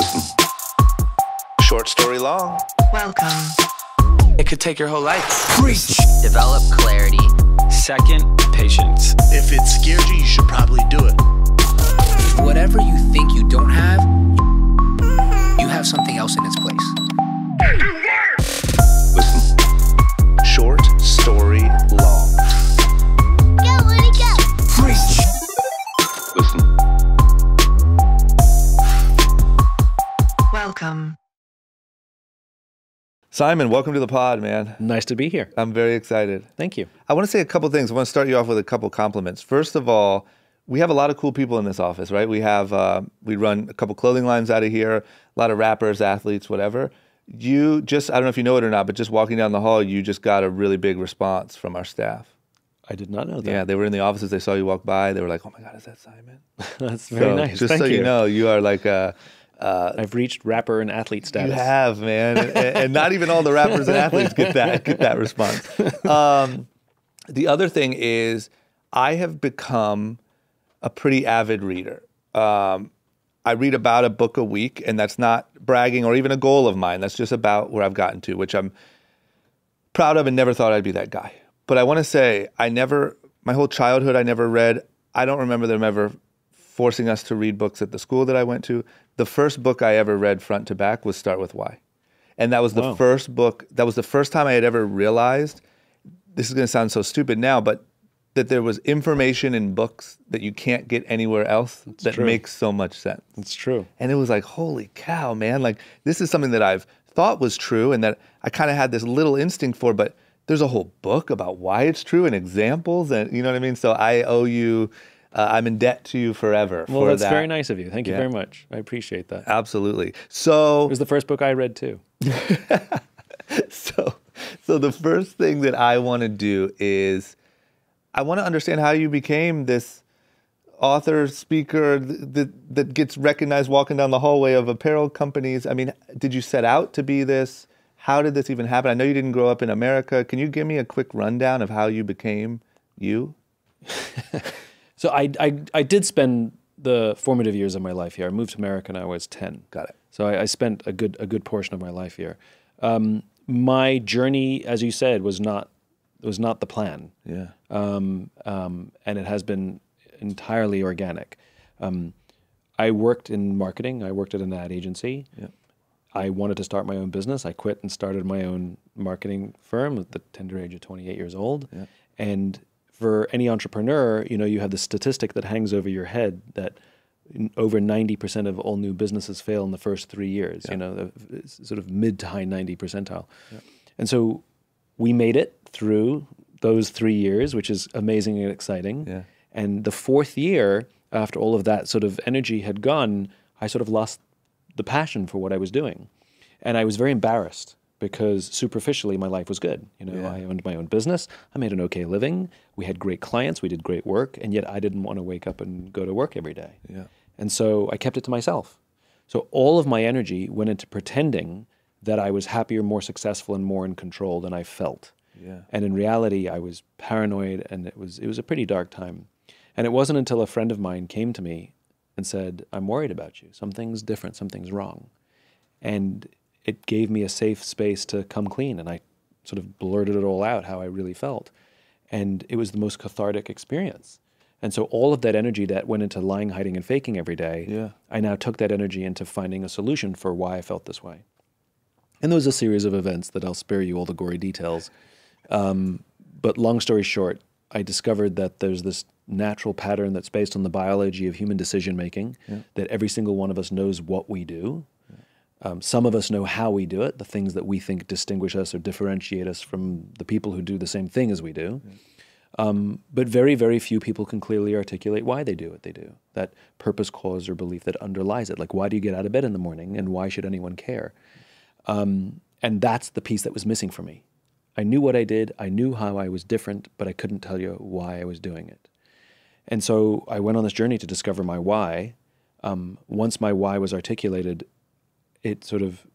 Listen. Short story long. Welcome. It could take your whole life. Preach. Develop clarity. Second, patience. If it scared you, you should probably do it. Whatever you think you don't have, you have something else in its place. Simon, welcome to the pod, man. Nice to be here. I'm very excited. Thank you. I want to say a couple things. I want to start you off with a couple compliments. First of all, we have a lot of cool people in this office, right? We have uh, we run a couple clothing lines out of here, a lot of rappers, athletes, whatever. You just I don't know if you know it or not, but just walking down the hall, you just got a really big response from our staff. I did not know that. Yeah, they were in the offices. They saw you walk by. They were like, "Oh my God, is that Simon?" That's very So, nice. Just Thank so you. you. know, you are like a. I've reached rapper and athlete status. You have, man, and, and not even all the rappers and athletes get that get that response. Um, the other thing is, I have become a pretty avid reader. Um, I read about a book a week, and that's not bragging or even a goal of mine. That's just about where I've gotten to, which I'm proud of and never thought I'd be that guy. But I want to say, I never, my whole childhood, I never read. I don't remember them ever forcing us to read books at the school that I went to. The first book I ever read front to back was Start with Why. And that was the Wow. first book, that was the first time I had ever realized this is going to sound so stupid now, but that there was information in books that you can't get anywhere else that true. makes so much sense. It's true. And it was like, holy cow, man. Like, this is something that I've thought was true and that I kind of had this little instinct for, but there's a whole book about why it's true and examples. And you know what I mean? So I owe you, uh, I'm in debt to you forever Well, for that's that. very nice of you. Thank you Yeah. very much. I appreciate that. Absolutely. So, it was the first book I read too. so, so the first thing that I want to do is I want to understand how you became this author, speaker that that gets recognized walking down the hallway of apparel companies. I mean, did you set out to be this? How did this even happen? I know you didn't grow up in America. Can you give me a quick rundown of how you became you? So I, I, I did spend the formative years of my life here. I moved to America when I was 10. Got it. So I, I spent a good, a good portion of my life here. Um, my journey, as you said, was not, was not the plan. Yeah. um, um, and it has been entirely organic. Um, I worked in marketing. I worked at an ad agency. Yeah. I wanted to start my own business. I quit and started my own marketing firm at the tender age of 28 years old. Yeah. And for any entrepreneur, you know, you have the statistic that hangs over your head that over 90% of all new businesses fail in the first three years, you know, sort of mid to high 90 percentile. And so we made it through those three years, which is amazing and exciting. Yeah. And the fourth year, after all of that sort of energy had gone, I sort of lost the passion for what I was doing. And I was very embarrassed because superficially my life was good. You know, I owned my own business, I made an okay living, we had great clients, we did great work, and yet I didn't want to wake up and go to work every day. Yeah. And so I kept it to myself. So all of my energy went into pretending that I was happier, more successful, and more in control than I felt. Yeah. And in reality, I was paranoid, and it was it was a pretty dark time. And it wasn't until a friend of mine came to me and said, "I'm worried about you. Something's different. Something's wrong." And it gave me a safe space to come clean, and I sort of blurted it all out how I really felt, and it was the most cathartic experience. And so all of that energy that went into lying, hiding, and faking every day, Yeah. I now took that energy into finding a solution for why I felt this way. And there was a series of events that I'll spare you all the gory details. Um, but long story short, I discovered that there's this natural pattern that's based on the biology of human decision making, that every single one of us knows what we do. Um, some of us know how we do it, the things that we think distinguish us or differentiate us from the people who do the same thing as we do. Um, but very, very few people can clearly articulate why they do what they do. That purpose, cause, or belief that underlies it. Like, why do you get out of bed in the morning, and why should anyone care? Um, and that's the piece that was missing for me. I knew what I did, I knew how I was different, but I couldn't tell you why I was doing it. And so I went on this journey to discover my why. Um, once my why was articulated, it sort of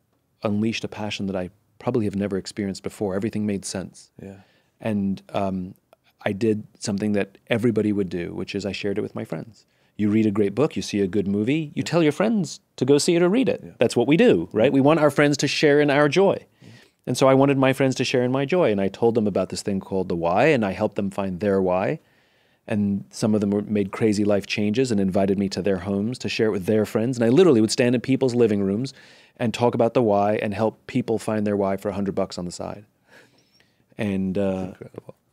unleashed a passion that I probably have never experienced before. Everything made sense. Yeah. And um, I did something that everybody would do, which is I shared it with my friends. You read a great book, you see a good movie, you tell your friends to go see it or read it. That's what we do, right? We want our friends to share in our joy. And so I wanted my friends to share in my joy. And I told them about this thing called the why, and I helped them find their why. And some of them were, made crazy life changes and invited me to their homes to share it with their friends. And I literally would stand in people's living rooms and talk about the why and help people find their why for a hundred bucks on the side. And uh,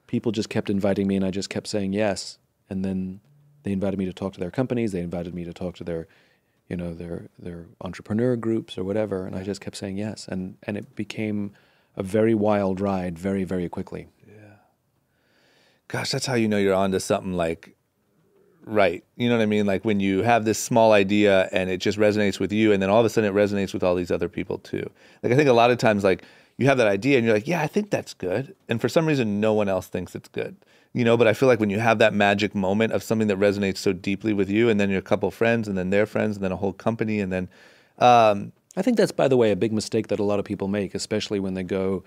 people just kept inviting me, and I just kept saying yes. And then they invited me to talk to their companies. They invited me to talk to their, you know, their their entrepreneur groups or whatever. And I just kept saying yes. And and it became a very wild ride, very very quickly. Gosh, that's how you know you're onto something like right. You know what I mean? Like when you have this small idea and it just resonates with you, and then all of a sudden it resonates with all these other people too. Like I think a lot of times, like you have that idea and you're like, yeah, I think that's good, and for some reason, no one else thinks it's good. You know, but I feel like when you have that magic moment of something that resonates so deeply with you, and then your couple friends, and then their friends, and then a whole company, and then um, I think that's, by the way, a big mistake that a lot of people make, especially when they go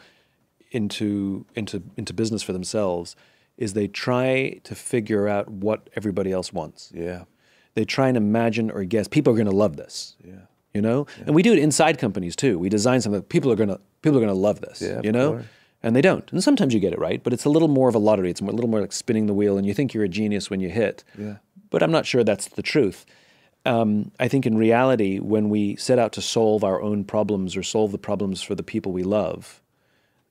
into into into business for themselves, is they try to figure out what everybody else wants. yeah, They try and imagine or guess people are going to love this. yeah, You know, and we do it inside companies too. We design something people are going to people are going to love this. Yeah, you know, course. and they don't. And sometimes you get it right, but it's a little more of a lottery. It's a little more like spinning the wheel, and you think you're a genius when you hit. Yeah. But I'm not sure that's the truth. Um, I think in reality, when we set out to solve our own problems or solve the problems for the people we love,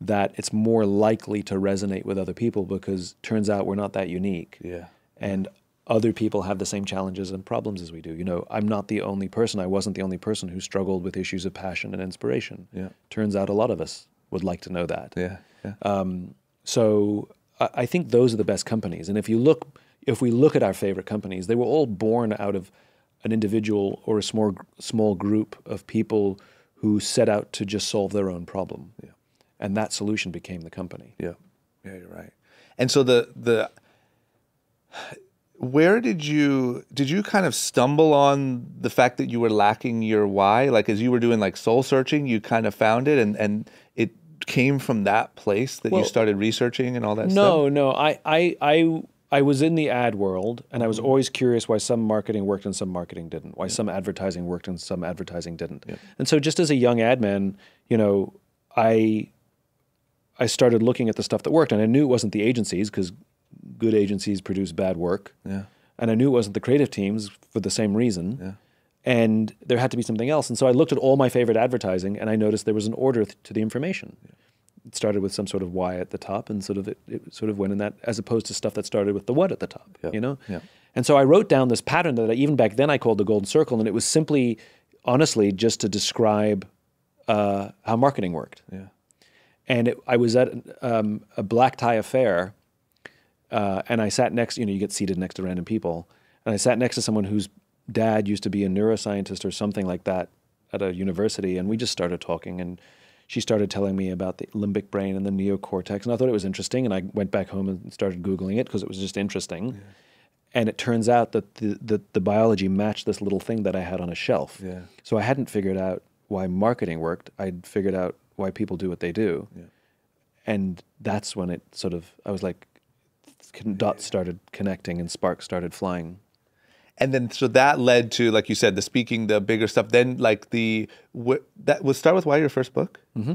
that it's more likely to resonate with other people because turns out we're not that unique. yeah, And other people have the same challenges and problems as we do. You know, I'm not the only person. I wasn't the only person who struggled with issues of passion and inspiration. Yeah. Turns out a lot of us would like to know that. yeah, yeah. Um, so I I think those are the best companies. And if you look, if we look at our favorite companies, they were all born out of an individual or a small small group of people who set out to just solve their own problem. Yeah. And that solution became the company. Yeah, yeah, you're right. And so the the where did you did you kind of stumble on the fact that you were lacking your why? Like as you were doing like soul searching, you kind of found it, and and it came from that place that you started researching and all that No, stuff. no. I, I, I, I was in the ad world, and I was mm-hmm. always curious why some marketing worked and some marketing didn't. Why some advertising worked and some advertising didn't. And so, just as a young ad man, you know, I, I started looking at the stuff that worked, and I knew it wasn't the agencies because good agencies produce bad work. Yeah. And I knew it wasn't the creative teams for the same reason. Yeah. And there had to be something else. And so I looked at all my favorite advertising, and I noticed there was an order th- to the information it started with some sort of why at the top and sort of it, it sort of went in that as opposed to stuff that started with the what at the top Yeah, you know yeah. and so i wrote down this pattern that I, even back then i called the golden circle and it was simply honestly just to describe uh, how marketing worked Yeah. And it, i was at um, a black tie affair uh, and i sat next you know you get seated next to random people. And i sat next to someone whose dad used to be a neuroscientist or something like that at a university and we just started talking and she started telling me about the limbic brain and the neocortex and i thought it was interesting and i went back home and started googling it because it was just interesting. And it turns out that the, the, the biology matched this little thing that i had on a shelf. Yeah. so i hadn't figured out why marketing worked. I'd figured out why people do what they do and that's when it sort of i was like dots started connecting and sparks started flying And then so that led to like you said the speaking, the bigger stuff. Then like the that was start with why your first book. Mm-hmm.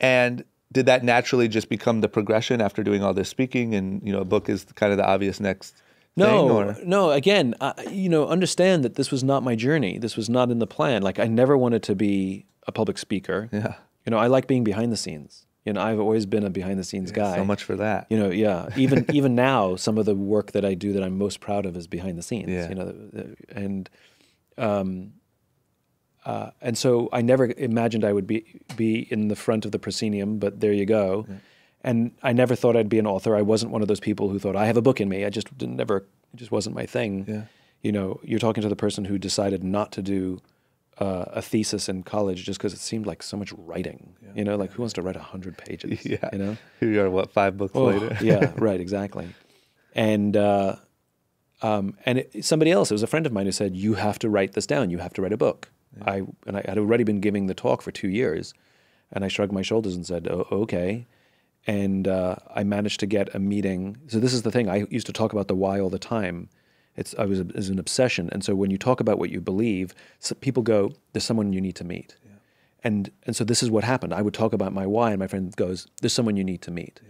And did that naturally just become the progression after doing all this speaking and you know a book is kind of the obvious next No, thing no. Again, I, you know, understand that this was not my journey. This was not in the plan. Like I never wanted to be a public speaker. Yeah. You know, I like being behind the scenes. You know, I've always been a behind the scenes guy. so much for that. You know, yeah. Even even now, some of the work that I do that I'm most proud of is behind the scenes. Yeah. You know, and um, uh, and so I never imagined I would be be in the front of the proscenium, but there you go. And I never thought I'd be an author. I wasn't one of those people who thought I have a book in me. I just didn't never. It just wasn't my thing. Yeah. You know, you're talking to the person who decided not to do uh, a thesis in college just because it seemed like so much writing. You know, like who wants to write a hundred pages? Yeah. You know. Here you are, what, five books Oh, later? yeah, right, exactly. And uh, um, and it, somebody else, it was a friend of mine who said, "You have to write this down. You have to write a book." I and I had already been giving the talk for two years, and I shrugged my shoulders and said, oh, "Okay." And uh, I managed to get a meeting. So this is the thing. I used to talk about the why all the time. It's I was is an obsession. And so when you talk about what you believe, so people go, "There's someone you need to meet." And and so this is what happened. I would talk about my why, and my friend goes, "There's someone you need to meet."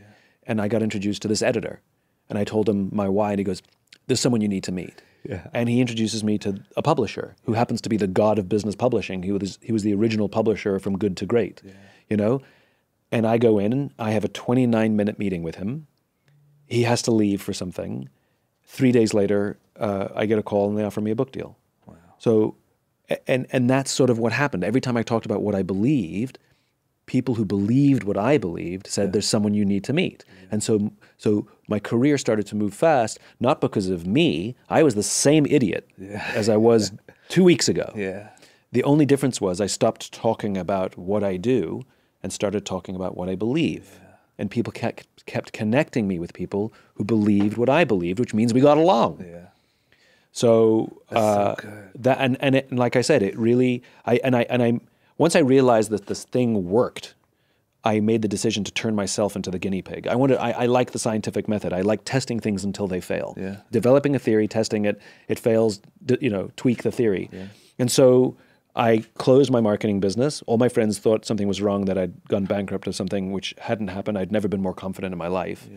And I got introduced to this editor, and I told him my why, and he goes, "There's someone you need to meet." Yeah. And he introduces me to a publisher who happens to be the god of business publishing. He was he was the original publisher from Good to Great, you know. And I go in, and I have a 29 minute meeting with him. He has to leave for something. Three days later, uh, I get a call and they offer me a book deal. Wow. So, and and that's sort of what happened. Every time I talked about what I believed, people who believed what I believed said, "There's someone you need to meet." And so, so my career started to move fast, not because of me. I was the same idiot as I was two weeks ago. Yeah. The only difference was I stopped talking about what I do and started talking about what I believe. And people kept, kept connecting me with people who believed what I believed, which means we got along. Yeah. So, uh, that and and, it, and like I said, it really I and I and I once I realized that this thing worked, I made the decision to turn myself into the guinea pig. I wanted I, I like the scientific method. I like testing things until they fail. Yeah. Developing a theory, testing it, it fails, d- you know, tweak the theory. yeah. And so I closed my marketing business. All my friends thought something was wrong that I'd gone bankrupt or something, which hadn't happened. I'd never been more confident in my life.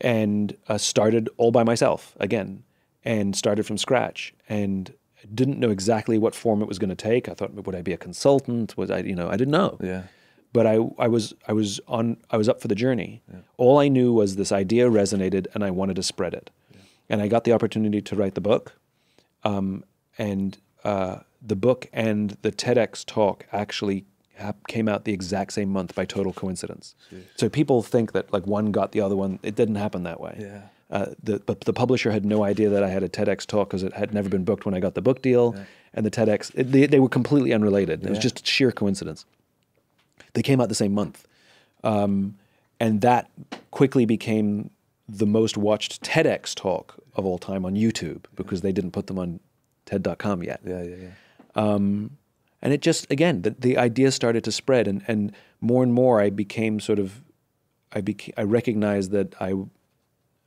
And uh, started all by myself again and started from scratch and didn't know exactly what form it was going to take. I thought, would I be a consultant? Was I, you know, I didn't know. Yeah. But I, I was, I was on, I was up for the journey. Yeah. All I knew was this idea resonated, and I wanted to spread it. And I got the opportunity to write the book, um, and uh, the book and the TEDx talk actually came out the exact same month by total coincidence. So people think that like one got the other one. It didn't happen that way. Yeah. Uh, the, but the publisher had no idea that I had a TEDx talk because it had never been booked when I got the book deal, and the TEDx it, they, they were completely unrelated. It was just sheer coincidence. They came out the same month, um, and that quickly became the most watched TEDx talk of all time on YouTube because they didn't put them on TED.com yet. Yeah. Yeah. Yeah. Um, and it just again the, the idea started to spread and, and more and more I became sort of I became I recognized that I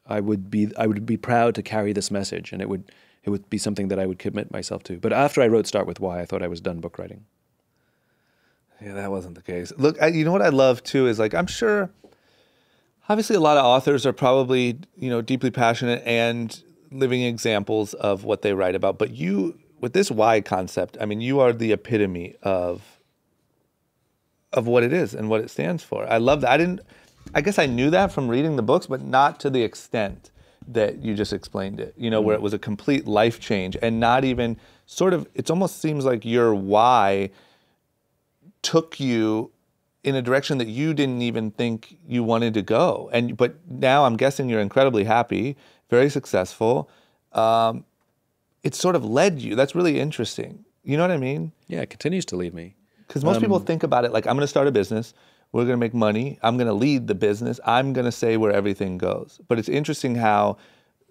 I would be I would be proud to carry this message and it would it would be something that I would commit myself to. But after I wrote Start with Why, I thought I was done book writing. Yeah, that wasn't the case. Look, I, you know what I love too is like I'm sure. Obviously, a lot of authors are probably you know deeply passionate and living examples of what they write about. But you, with this why concept, I mean, you are the epitome of of what it is and what it stands for. I love that. I didn't. I guess I knew that from reading the books, but not to the extent that you just explained it. You know, where it mm. was a complete life change and not even sort of. It almost seems like your why took you in a direction that you didn't even think you wanted to go. And but now I'm guessing you're incredibly happy, very successful. Um, it sort of led you. That's really interesting. You know what I mean? Yeah, it continues to lead me. Because most people think about it like I'm going to start a business. We're going to make money. I'm going to lead the business. I'm going to say where everything goes. But it's interesting how,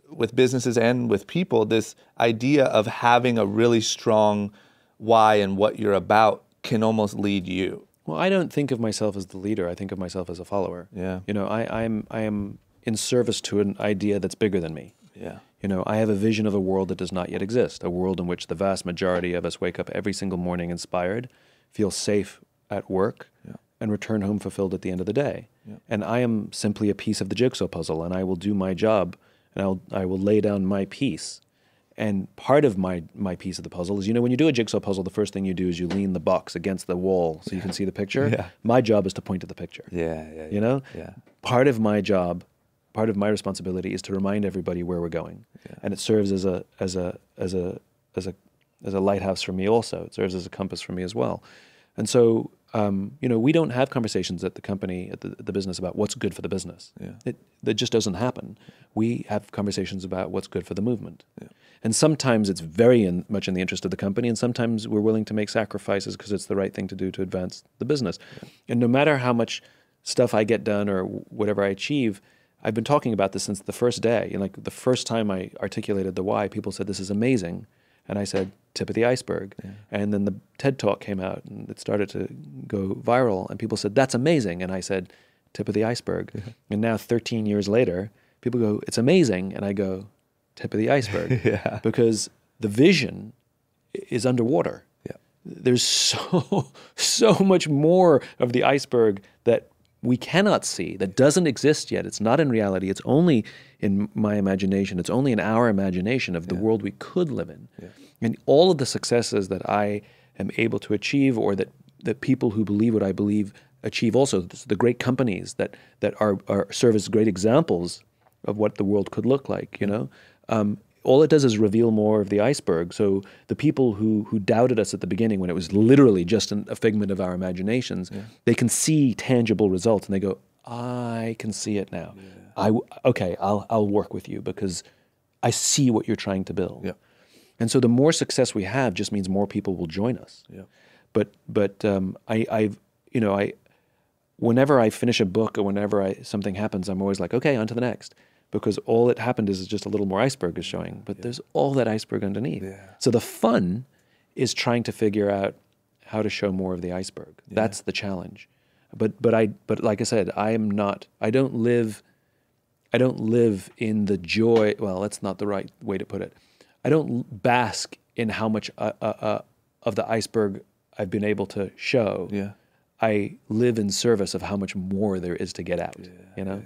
with businesses and with people, this idea of having a really strong why and what you're about can almost lead you. Well, I don't think of myself as the leader. I think of myself as a follower. Yeah. You know, I, I'm I am in service to an idea that's bigger than me. Yeah. You know, I have a vision of a world that does not yet exist, a world in which the vast majority of us wake up every single morning inspired, feel safe at work, and return home fulfilled at the end of the day. And I am simply a piece of the jigsaw puzzle, and I will do my job, and I'll, I will lay down my piece. And part of my, my piece of the puzzle is, you know, when you do a jigsaw puzzle, the first thing you do is you lean the box against the wall so you can see the picture. Yeah. My job is to point to the picture. Yeah. Yeah. You know? Yeah. Part of my job, part of my responsibility is to remind everybody where we're going. And it serves as a as a as a as a as a lighthouse for me also. It serves as a compass for me as well. And so um, you know, we don't have conversations at the company, at the, at the business about what's good for the business. Yeah. It, that just doesn't happen. We have conversations about what's good for the movement. And sometimes it's very in, much in the interest of the company, and sometimes we're willing to make sacrifices because it's the right thing to do to advance the business. And no matter how much stuff I get done or whatever I achieve, I've been talking about this since the first day. And like the first time I articulated the why, people said, This is amazing. And I said, Tip of the iceberg. And then the TED Talk came out and it started to go viral. And people said, That's amazing. And I said, Tip of the iceberg. And now, 13 years later, people go, It's amazing. And I go, tip of the iceberg. Yeah. Because the vision is underwater. Yeah. There's so so much more of the iceberg that we cannot see that doesn't exist yet. It's not in reality. It's only in my imagination. It's only in our imagination of the world we could live in. And all of the successes that I am able to achieve or that that people who believe what I believe achieve also the great companies that that are, are serve as great examples of what the world could look like. You know, um, all it does is reveal more of the iceberg. So the people who who doubted us at the beginning, when it was literally just an, a figment of our imaginations, they can see tangible results, and they go, "I can see it now. I w- okay, I'll I'll work with you because I see what you're trying to build." Yeah. And so the more success we have just means more people will join us. Yeah. But but um, I I you know I whenever I finish a book or whenever I something happens, I'm always like, okay, on to the next. Because all that happened is just a little more iceberg is showing, but there's all that iceberg underneath. So the fun is trying to figure out how to show more of the iceberg. That's the challenge. But but I but like I said, I am not. I don't live. I don't live in the joy. Well, that's not the right way to put it. I don't bask in how much uh, uh, uh, of the iceberg I've been able to show. Yeah. I live in service of how much more there is to get out. you know.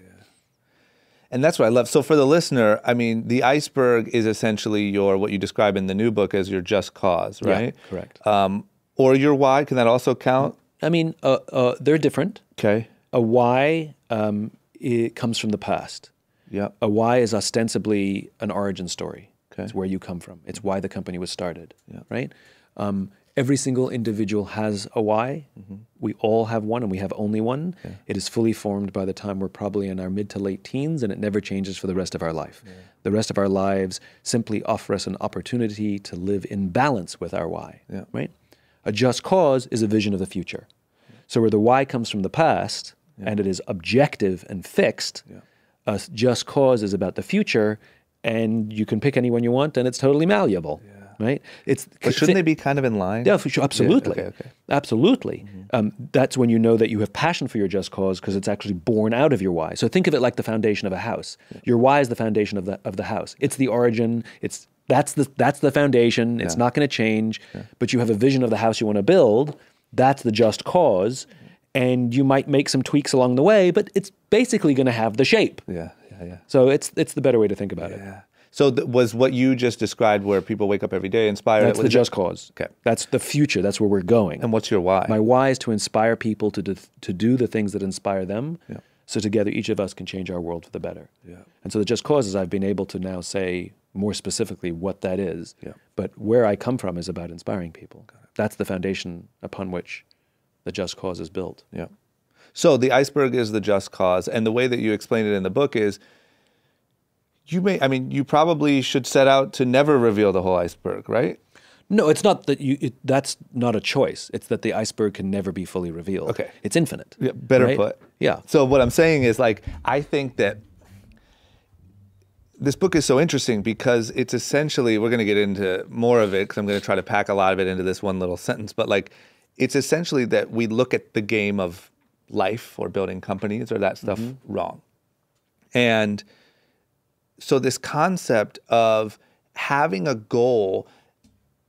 And that's what I love. So for the listener, I mean, the iceberg is essentially your what you describe in the new book as your just cause, Yeah, right? correct. Um, or your why. Can that also count? I mean, uh, uh, they're different. Okay. A why um, it comes from the past. Yeah. A why is ostensibly an origin story. Okay. It's where you come from. It's why the company was started. Yeah. Right. Um, every single individual has a why. Mm-hmm. We all have one, and we have only one. It is fully formed by the time we're probably in our mid to late teens, and it never changes for the rest of our life. The rest of our lives simply offer us an opportunity to live in balance with our why. Yeah. Right. A just cause is a vision of the future. So where the why comes from the past and it is objective and fixed, a just cause is about the future, and you can pick anyone you want, and it's totally malleable, right? It's But shouldn't they be kind of in line? yeah, for sure, absolutely, okay, okay. absolutely. Um, that's when you know that you have passion for your just cause because it's actually born out of your why. So think of it like the foundation of a house. Your why is the foundation of the of the house. It's the origin. It's that's the that's the foundation. It's not going to change. But you have a vision of the house you want to build. That's the just cause, and you might make some tweaks along the way, but it's basically going to have the shape. Yeah. Yeah. Yeah. So it's it's the better way to think about it. So th- was what you just described, where people wake up every day inspired? That's the just cause. Okay. That's the future. That's where we're going. And what's your why? My why is to inspire people to do, to do the things that inspire them. Yeah. So together, each of us can change our world for the better. Yeah. And so the just causes, I've been able to now say more specifically what that is. Yeah. But where I come from is about inspiring people. That's the foundation upon which the just cause is built. Yeah. So the iceberg is the just cause, and the way that you explain it in the book is, you may. I mean, you probably should set out to never reveal the whole iceberg, right? No, it's not that you. It, that's not a choice. It's that the iceberg can never be fully revealed. Okay. It's infinite. Yeah, better right? put. Yeah. So what I'm saying is like I think that this book is so interesting because it's essentially we're going to get into more of it because I'm going to try to pack a lot of it into this one little sentence, but like it's essentially that we look at the game of life or building companies or that stuff mm-hmm. wrong. And so this concept of having a goal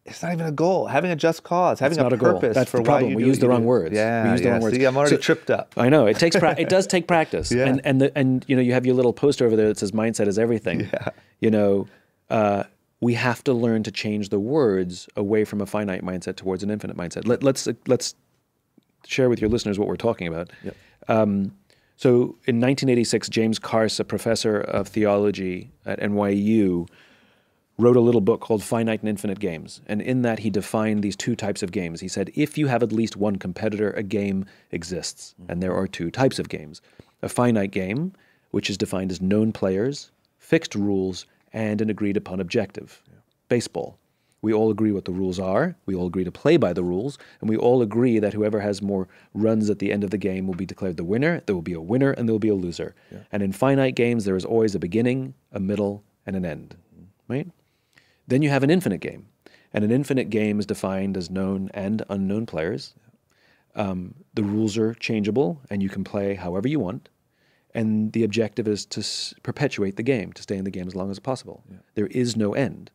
it's not even a goal. Having a just cause, having It's not a a goal. purpose That's for the why problem. We do use the wrong do. words. We Yeah, use the yeah. wrong words. See, I'm already So- tripped up. I know it takes pra- it does take practice, Yeah. and and the, and you know you have your little poster over there that says "mindset is everything." Yeah. You know, uh, we have to learn to change the words away from a finite mindset towards an infinite mindset. Let, let's let's share with your listeners what we're talking about. Um, so in 1986, James Carse, a professor of theology at NYU, wrote a little book called Finite and Infinite Games. And in that, he defined these two types of games. He said, if you have at least one competitor, a game exists. Mm-hmm. And there are two types of games a finite game, which is defined as known players, fixed rules, and an agreed upon objective. Baseball. We all agree what the rules are. We all agree to play by the rules. And we all agree that whoever has more runs at the end of the game will be declared the winner. There will be a winner and there will be a loser. And in finite games, there is always a beginning, a middle, and an end. Right? Then you have an infinite game. And an infinite game is defined as known and unknown players. Um, the rules are changeable, and you can play however you want. and the objective is to s- perpetuate the game, to stay in the game as long as possible. There is no end.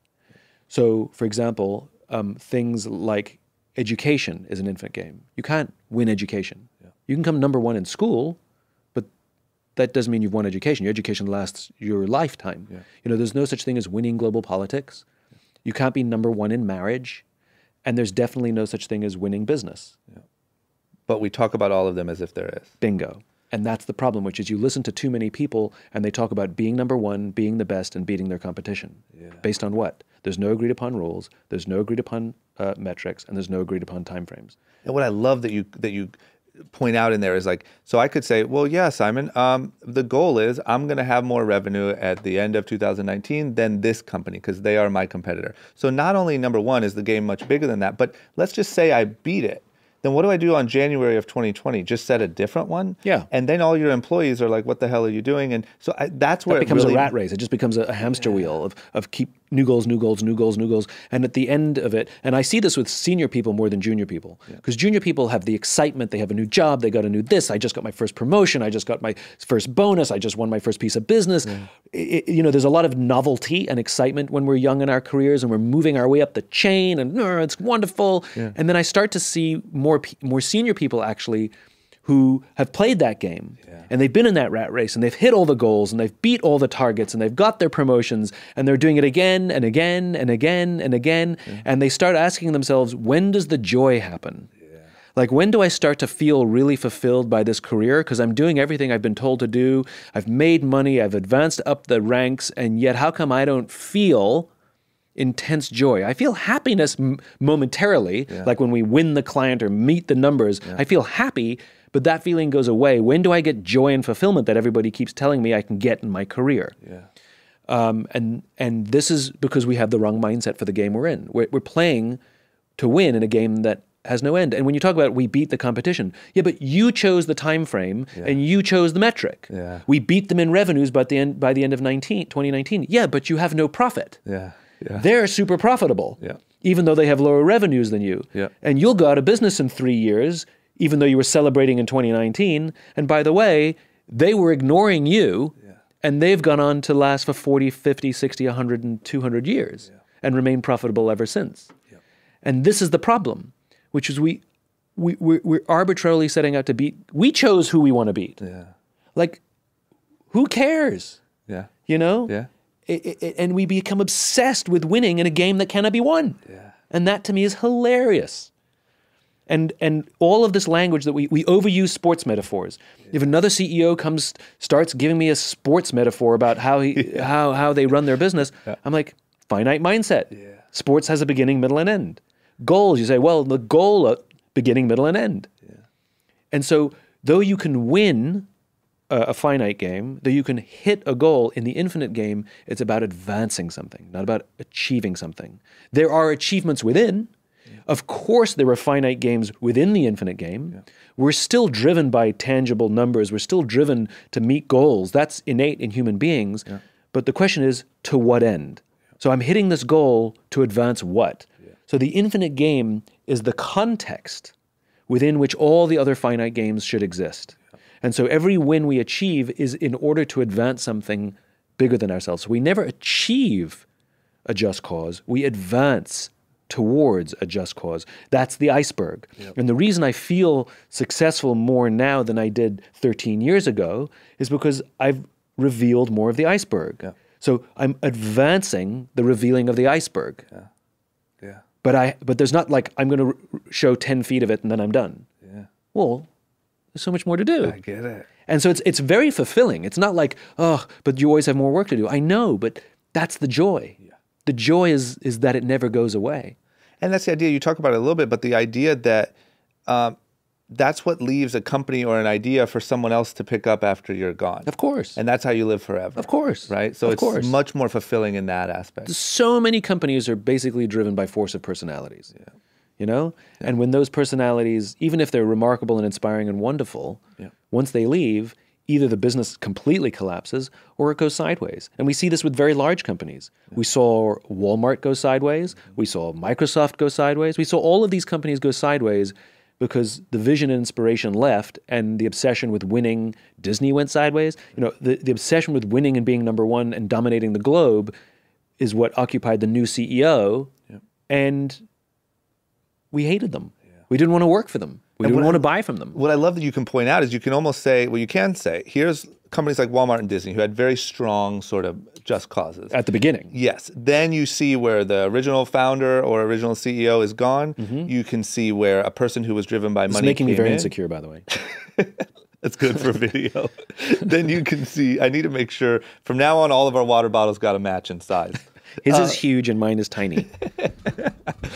So, for example, um, things like education is an infinite game. You can't win education. You can come number one in school, but that doesn't mean you've won education. Your education lasts your lifetime. You know, there's no such thing as winning global politics. You can't be number one in marriage, and there's definitely no such thing as winning business. But we talk about all of them as if there is. Bingo. And that's the problem, which is you listen to too many people and they talk about being number one, being the best, and beating their competition. Yeah. Based on what? There's no agreed upon rules, there's no agreed upon uh, metrics, and there's no agreed upon timeframes. And what I love that you that you point out in there is like, so I could say, well, yeah, Simon, um, the goal is I'm going to have more revenue at the end of 2019 than this company because they are my competitor. So not only number one is the game much bigger than that, but let's just say I beat it. Then what do I do on January of 2020? Just set a different one? Yeah. And then all your employees are like, what the hell are you doing? And so I, that's where It it becomes really, a rat race. It just becomes a, a hamster wheel of, of keep new goals, new goals, new goals, new goals. And at the end of it, and I see this with senior people more than junior people, because junior people have the excitement. They have a new job. They got a new this. I just got my first promotion. I just got my first bonus. I just won my first piece of business. I- I- you know, there's a lot of novelty and excitement when we're young in our careers and we're moving our way up the chain, and "Oh, it's wonderful. And then I start to see more more senior people actually who have played that game. And they've been in that rat race and they've hit all the goals and they've beat all the targets and they've got their promotions and they're doing it again and again and again and again. And they start asking themselves when does the joy happen? Like when do i start to feel really fulfilled by this career? Because i'm doing everything i've been told to do. I've made money. I've advanced up the ranks. And yet how come i don't feel intense joy. I feel happiness m- momentarily, like when we win the client or meet the numbers. I feel happy, but that feeling goes away. When do I get joy and fulfillment that everybody keeps telling me I can get in my career? Yeah. Um, and and this is because we have the wrong mindset for the game we're in. We're, we're playing to win in a game that has no end. And when you talk about we beat the competition, yeah, but you chose the time frame and you chose the metric. Yeah. We beat them in revenues by the end by the end of 19, 2019. Yeah, but you have no profit. Yeah. Yeah. They're super profitable, Yeah. even though they have lower revenues than you. Yeah. And you'll go out of business in three years, even though you were celebrating in 2019. And by the way, they were ignoring you, and they've gone on to last for 40, 50, 60, 100, and 200 years and remain profitable ever since. And this is the problem, which is we, we, we're, we're arbitrarily setting out to beat. We chose who we want to beat. Yeah. Like, who cares? Yeah. You know? Yeah. I- I- and we become obsessed with winning in a game that cannot be won. Yeah. And that to me is hilarious. And and all of this language that we we overuse sports metaphors. If another CEO comes starts giving me a sports metaphor about how he how how they run their business, I'm like finite mindset. Sports has a beginning, middle, and end. Goals, you say, well, the goal of beginning, middle, and end. And so, though you can win a, a finite game, though you can hit a goal in the infinite game, it's about advancing something, not about achieving something. There are achievements within. Of course, there are finite games within the infinite game. We're still driven by tangible numbers. We're still driven to meet goals. That's innate in human beings. But the question is, to what end? So I'm hitting this goal to advance what? So the infinite game is the context within which all the other finite games should exist. And so every win we achieve is in order to advance something bigger than ourselves. So we never achieve a just cause, we advance towards a just cause. That's the iceberg. And the reason I feel successful more now than I did 13 years ago is because I've revealed more of the iceberg. So I'm advancing the revealing of the iceberg. Yeah. But I but there's not like I'm going to show 10 feet of it and then I'm done. Yeah. Well, there's so much more to do. I get it. And so it's it's very fulfilling. It's not like, oh, but you always have more work to do. I know, but that's the joy. Yeah. The joy is is that it never goes away. And that's the idea. You talk about it a little bit, but the idea that um, that's what leaves a company or an idea for someone else to pick up after you're gone. Of course. And that's how you live forever. Of course. Right? So Of it's course. much more fulfilling in that aspect. so many companies are basically driven by force of personalities. Yeah. You know? And when those personalities, even if they're remarkable and inspiring and wonderful, yeah. once they leave, either the business completely collapses or it goes sideways. And we see this with very large companies. We saw Walmart go sideways, mm-hmm. we saw Microsoft go sideways, we saw all of these companies go sideways because the vision and inspiration left and the obsession with winning Disney went sideways. You know, the, the obsession with winning and being number one and dominating the globe is what occupied the new CEO. And we hated them. We didn't want to work for them. We And didn't want I- to buy from them. What I love that you can point out is you can almost say, well, you can say, here's companies like Walmart and Disney who had very strong sort of just causes. At the beginning. Yes. Then you see where the original founder or original CEO is gone. You can see where a person who was driven by It's money making me very in. insecure, by the way. That's good for video. then you can see. I need to make sure from now on, all of our water bottles got to match in size. His Uh, is huge and mine is tiny.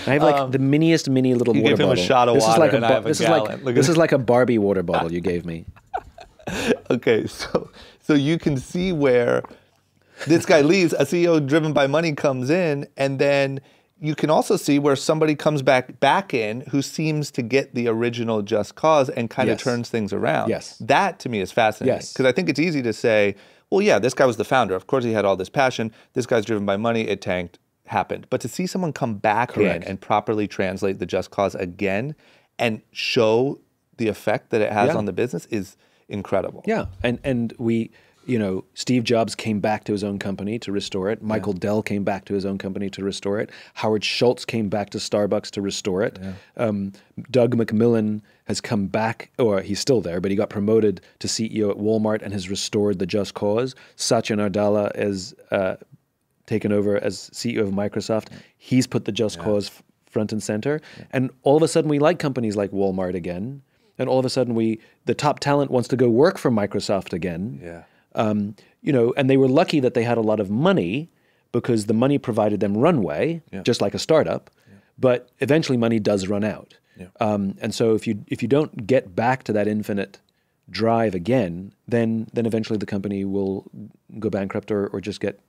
I have like the miniest mini little Um, water gave him a bottle. shot of this is water like a ba- have a is like this is like a Barbie water bottle you gave me. Okay, so so you can see where this guy leaves, a CEO driven by money comes in, and then you can also see where somebody comes back back in who seems to get the original just cause and kind of turns things around. Yes. That to me is fascinating. Yes. Because I think it's easy to say, well, yeah, this guy was the founder. Of course he had all this passion. This guy's driven by money, it tanked, happened. But to see someone come back Correct. in and properly translate the just cause again and show the effect that it has Yeah. on the business is incredible. Yeah, and and we, you know, Steve Jobs came back to his own company to restore it. Michael Dell came back to his own company to restore it. Howard Schultz came back to Starbucks to restore it. Um, Doug McMillon has come back, or he's still there, but he got promoted to CEO at Walmart and has restored the Just Cause. Satya Nadella is uh, taken over as CEO of Microsoft. He's put the Just Cause front and center, and all of a sudden we like companies like Walmart again. And all of a sudden, we the top talent wants to go work for Microsoft again. Yeah. Um, you know, and they were lucky that they had a lot of money because the money provided them runway, just like a startup. But eventually, money does run out. Um, and so, if you if you don't get back to that infinite drive again, then then eventually the company will go bankrupt or, or just get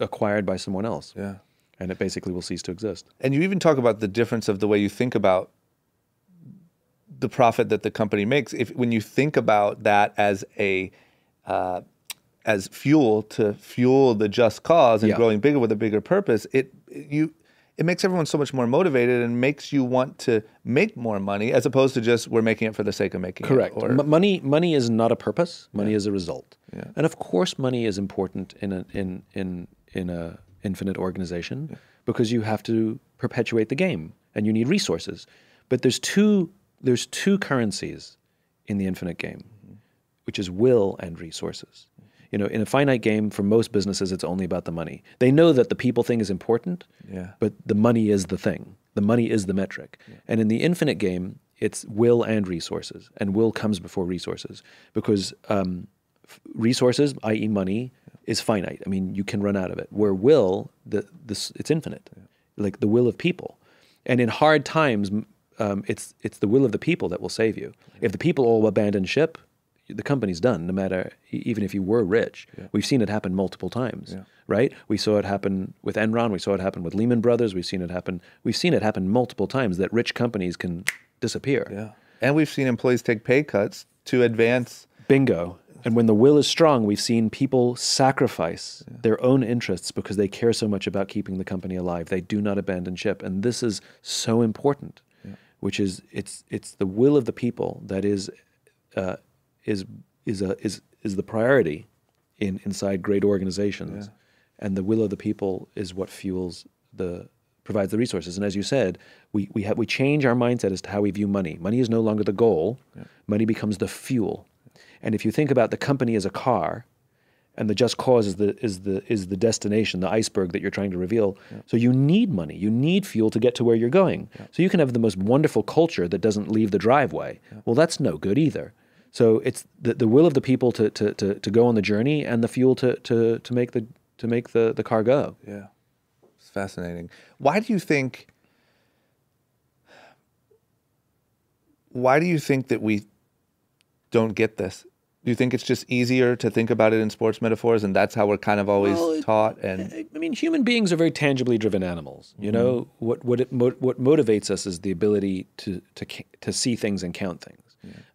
acquired by someone else. Yeah. And it basically will cease to exist. And you even talk about the difference of the way you think about the profit that the company makes. If when you think about that as a uh, as fuel to fuel the just cause and Yeah. growing bigger with a bigger purpose, it you it makes everyone so much more motivated and makes you want to make more money as opposed to just we're making it for the sake of making Correct. it. Or, M- money money is not a purpose. Money is a result. Yeah. And of course, money is important in a in in in a infinite organization because you have to perpetuate the game and you need resources. But there's two there's two currencies in the infinite game, which is will and resources. You know, in a finite game, for most businesses, it's only about the money. They know that the people thing is important, Yeah. but the money is the thing. The money is the metric. And in the infinite game, it's will and resources, and will comes before resources because um, f- resources, i.e., money, is finite. I mean, you can run out of it. Where will, the this it's infinite, like the will of people. And in hard times, um, it's it's the will of the people that will save you. If the people all abandon ship, the company's done. No matter even if you were rich, we've seen it happen multiple times, right? We saw it happen with Enron. We saw it happen with Lehman Brothers. We've seen it happen. We've seen it happen multiple times that rich companies can disappear. yeah. And we've seen employees take pay cuts to advance. Bingo. And when the will is strong, we've seen people sacrifice their own interests because they care so much about keeping the company alive. They do not abandon ship, and this is so important. Which is it's it's the will of the people that is uh, is is a is is the priority in inside great organizations, and the will of the people is what fuels the provides the resources. And as you said, we we have we change our mindset as to how we view money. Money is no longer the goal. Money becomes the fuel. And if you think about the company as a car, and the just cause is the is the is the destination, the iceberg that you're trying to reveal. So you need money, you need fuel to get to where you're going. So you can have the most wonderful culture that doesn't leave the driveway. Well, that's no good either. So it's the, the will of the people to, to, to, to go on the journey and the fuel to, to, to make the to make the, the car go. Yeah. It's fascinating. Why do you think why do you think that we don't get this? Do you think it's just easier to think about it in sports metaphors and that's how we're kind of always Well, it- taught and I I mean, human beings are very tangibly driven animals. You know, what what it what motivates us is the ability to to to see things and count things.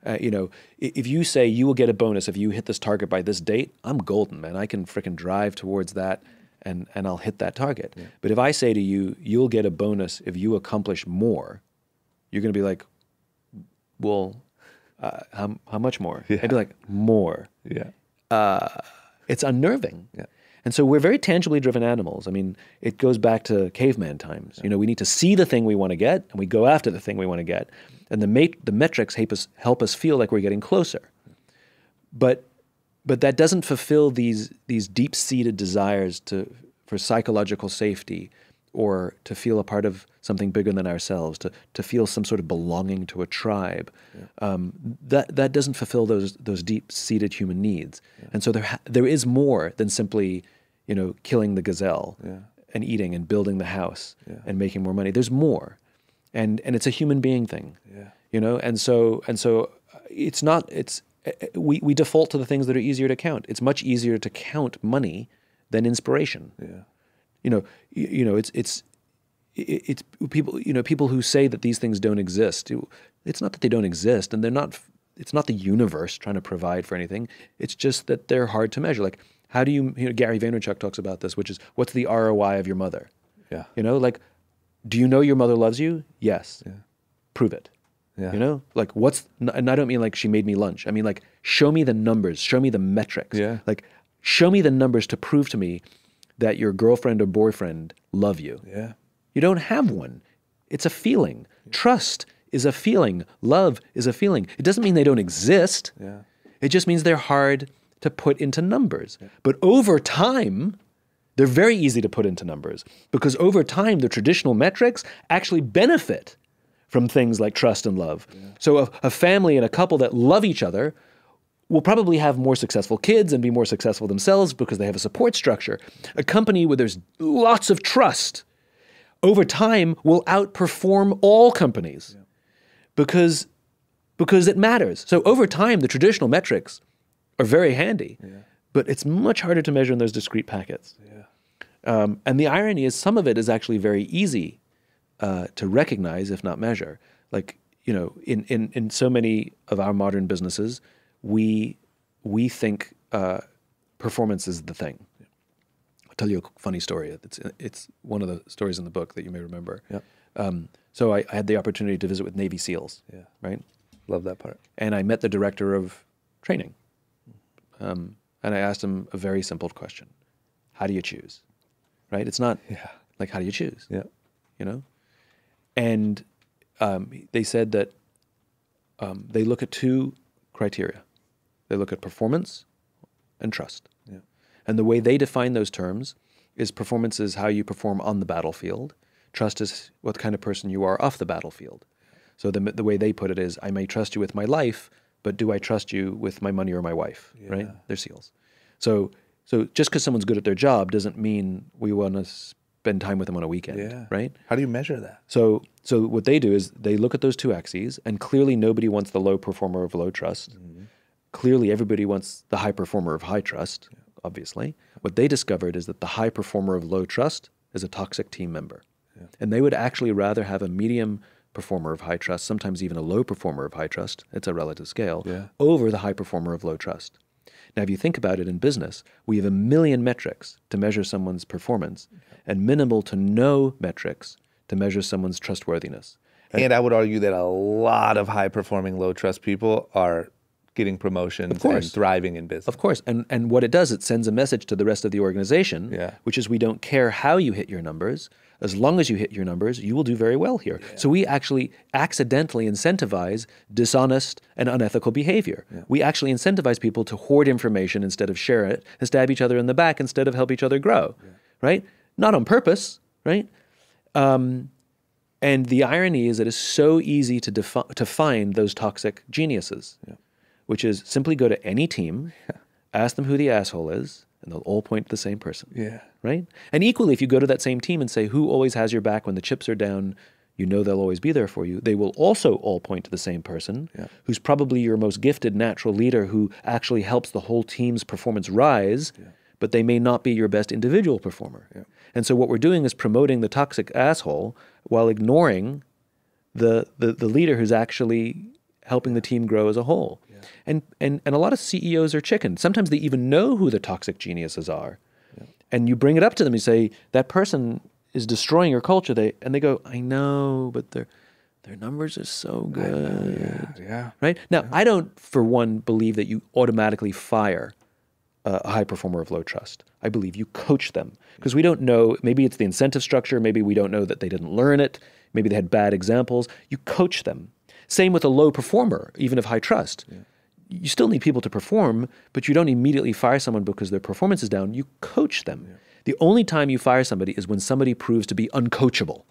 Uh, you know, if you say you will get a bonus if you hit this target by this date, I'm golden, man. I can frickin' drive towards that, and and I'll hit that target. But if I say to you, you'll get a bonus if you accomplish more, you're going to be like, well, uh, how how much more? I'd be like, more. Yeah. It's unnerving. Yeah. And so we're very tangibly driven animals. I mean, it goes back to caveman times. You know, we need to see the thing we want to get, and we go after the thing we want to get. And the mat- the metrics help us help us feel like we're getting closer. But but that doesn't fulfill these these deep seated desires to for psychological safety or to feel a part of something bigger than ourselves, to, to feel some sort of belonging to a tribe. Um, that, that doesn't fulfill those, those deep seated human needs. And so there, ha- there is more than simply, you know, killing the gazelle and eating and building the house and making more money. There's more. And, and it's a human being thing, you know? And so, and so uh, it's not, it's, uh, uh, we, we default to the things that are easier to count. It's much easier to count money than inspiration. You know, you, you know, it's it's it's people. You know, people who say that these things don't exist. It's not that they don't exist, and they're not. It's not the universe trying to provide for anything. It's just that they're hard to measure. Like, how do you? You know, Gary Vaynerchuk talks about this, which is what's the ROI of your mother? Yeah. You know, like, do you know your mother loves you? Yes. yeah. Prove it. Yeah. You know, like what's, and I don't mean like she made me lunch. I mean like show me the numbers, show me the metrics. Yeah. Like show me the numbers to prove to me that your girlfriend or boyfriend love you. Yeah. You don't have one. It's a feeling. Trust is a feeling. Love is a feeling. It doesn't mean they don't exist. Yeah. It just means they're hard to put into numbers. But over time, they're very easy to put into numbers because over time, the traditional metrics actually benefit from things like trust and love. So a, a family and a couple that love each other will probably have more successful kids and be more successful themselves because they have a support structure. A company where there's lots of trust over time will outperform all companies because because it matters. So over time the traditional metrics are very handy, but it's much harder to measure in those discrete packets. Um, and the irony is some of it is actually very easy uh, to recognize, if not measure. Like you know, in in in so many of our modern businesses, we we think uh, performance is the thing. I'll tell you a funny story. It's it's one of the stories in the book that you may remember. Yep. Um, so I, I had the opportunity to visit with Navy SEALs. Yeah. Right. Love that part. And I met the director of training. Um, and I asked him a very simple question: How do you choose? Right. It's not Yeah. like how do you choose? Yeah. you know and um, they said that um, they look at two criteria they look at performance and trust. Yeah. and the way they define those terms is performance is how you perform on the battlefield. Trust is what kind of person you are off the battlefield. So the, the way they put it is i may trust you with my life but do i trust you with my money or my wife? Right? They're seals. So so just because someone's good at their job doesn't mean we want to spend time with them on a weekend Yeah. right? How do you measure that? so, so what they do is they look at those two axes, and clearly nobody wants the low performer of low trust. Mm. Clearly, everybody wants the high performer of high trust. Obviously, what they discovered is that the high performer of low trust is a toxic team member, and they would actually rather have a medium performer of high trust, sometimes even a low performer of high trust. It's a relative scale Yeah. over the high performer of low trust. Now, if you think about it in business, we have a million metrics to measure someone's performance and minimal to no metrics to measure someone's trustworthiness. And I would argue that a lot of high performing, low trust people are getting promotions and course. thriving in business. Of course, and, and what it does, it sends a message to the rest of the organization, Yeah. which is we don't care how you hit your numbers. As long as you hit your numbers, you will do very well here. So we actually accidentally incentivize dishonest and unethical behavior. We actually incentivize people to hoard information instead of share it and stab each other in the back instead of help each other grow, right? Not on purpose, right? Um, and the irony is that it's so easy to, to find those toxic geniuses, which is simply go to any team, ask them who the asshole is, and they'll all point to the same person. Yeah. Right? And equally, if you go to that same team and say, who always has your back when the chips are down, you know they'll always be there for you, they will also all point to the same person who's probably your most gifted natural leader who actually helps the whole team's performance rise, but they may not be your best individual performer. Yeah. And so what we're doing is promoting the toxic asshole while ignoring the, the, the leader who's actually helping the team grow as a whole. And, and, and a lot of CEOs are chicken. Sometimes they even know who the toxic geniuses are. And you bring it up to them, you say, that person is destroying your culture. They, and they go, I know, but they're, their numbers are so good. Yeah. yeah, Right? Now, I don't, for one, believe that you automatically fire a a high performer of low trust. I believe you coach them because we don't know, maybe it's the incentive structure, maybe we don't know that they didn't learn it, maybe they had bad examples. You coach them. Same with a low performer, even of high trust. You still need people to perform, but you don't immediately fire someone because their performance is down. You coach them. The only time you fire somebody is when somebody proves to be uncoachable.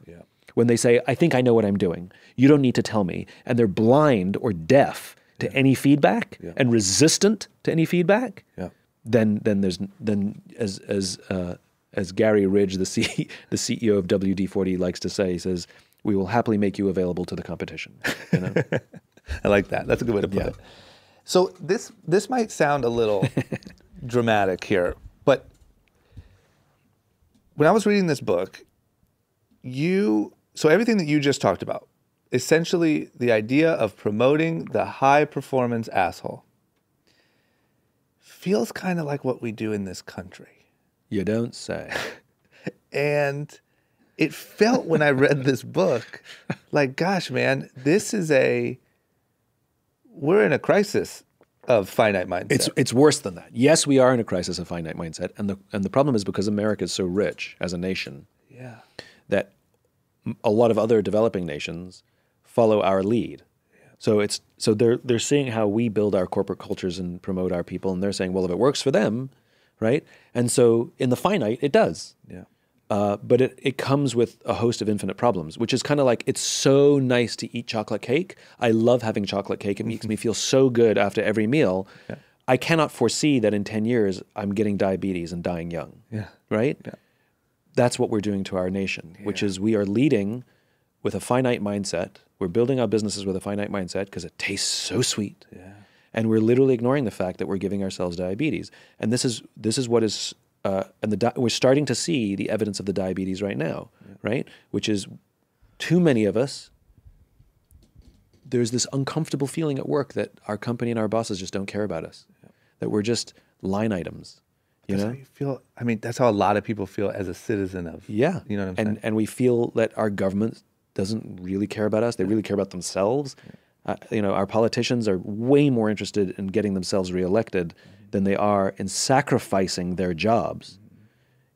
When they say, I think I know what I'm doing, you don't need to tell me, and they're blind or deaf to any feedback and resistant to any feedback, Yeah. then then there's then as as uh, as Gary Ridge, the C, the CEO of WD-40, likes to say, he says, "We will happily make you available to the competition." You know? I like that. That's a good way to put Yeah. it. So this this might sound a little dramatic here, but when I was reading this book, you so everything that you just talked about, essentially the idea of promoting the high performance asshole feels kind of like what we do in this country. you don't say. And it felt when I read this book like, gosh, man, this is a, we're in a crisis of finite mindset. It's it's worse than that. Yes, we are in a crisis of finite mindset, and the and the problem is because America is so rich as a nation yeah. that a lot of other developing nations follow our lead. So it's so they're they're seeing how we build our corporate cultures and promote our people, and they're saying, well, if it works for them, right? And so in the finite, it does. Yeah. Uh, but it, it comes with a host of infinite problems, which is kind of like it's so nice to eat chocolate cake. I love having chocolate cake. It makes me feel so good after every meal. I cannot foresee that in 10 years I'm getting diabetes and dying young. Yeah. Right? That's what we're doing to our nation, which is we are leading with a finite mindset. We're building our businesses with a finite mindset because it tastes so sweet. And we're literally ignoring the fact that we're giving ourselves diabetes. And this is this is what is uh, and the di- we're starting to see the evidence of the diabetes right now, right? Which is too many of us. There's this uncomfortable feeling at work that our company and our bosses just don't care about us, that we're just line items. You That's know, how you feel. I mean, that's how a lot of people feel as a citizen of. yeah. You know what I'm and saying? and we feel that our government doesn't really care about us. They really care about themselves. Uh, you know, our politicians are way more interested in getting themselves reelected than they are in sacrificing their jobs.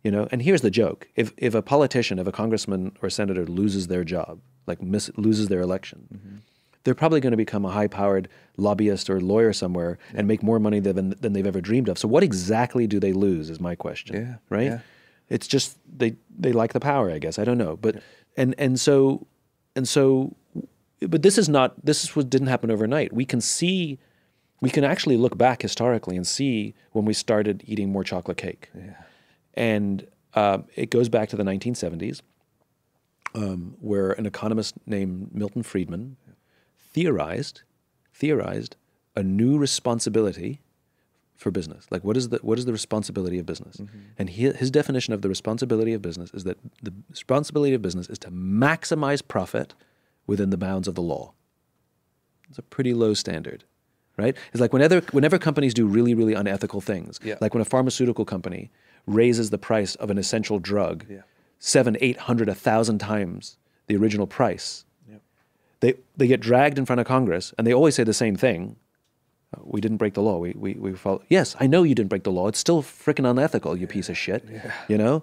You know, and here's the joke: if if a politician, if a congressman or senator loses their job, like miss, loses their election, mm-hmm. they're probably going to become a high-powered lobbyist or lawyer somewhere and make more money than than they've ever dreamed of. So, what exactly do they lose? Is my question. Yeah, Right. yeah. It's just they they like the power, I guess. I don't know, but and and so and so, but this is not this is what didn't happen overnight. We can see, we can actually look back historically and see when we started eating more chocolate cake, and uh, it goes back to the 1970s, um, where an economist named Milton Friedman theorized theorized a new responsibility for business. Like, what is the what is the responsibility of business? And he, his definition of the responsibility of business is that the responsibility of business is to maximize profit within the bounds of the law. It's a pretty low standard, right? It's like whenever whenever companies do really really unethical things, Yeah. like when a pharmaceutical company raises the price of an essential drug seven, eight hundred, a thousand times the original price. They they get dragged in front of Congress, and they always say the same thing Uh, we didn't break the law. We, we, we follow. Yes, I know you didn't break the law. It's still freaking unethical, you piece of shit. You know?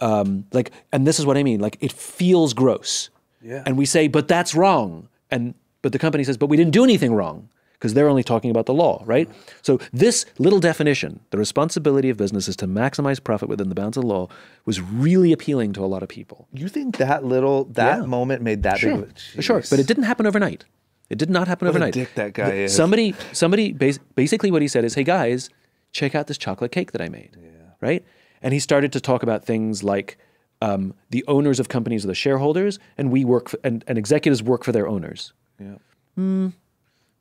Um, like, and this is what I mean. Like, it feels gross. Yeah. And we say, but that's wrong. And, but the company says, but we didn't do anything wrong because they're only talking about the law, right? So this little definition, the responsibility of business is to maximize profit within the bounds of the law, was really appealing to a lot of people. You think that little that Yeah. moment made that Sure, big? a- sure, but it didn't happen overnight. It did not happen What a overnight. dick that guy The- is. Somebody, somebody, bas- basically, what he said is, "Hey guys, check out this chocolate cake that I made." Yeah. Right, and he started to talk about things like um, the owners of companies are the shareholders, and we work, for, and, and executives work for their owners. Yeah.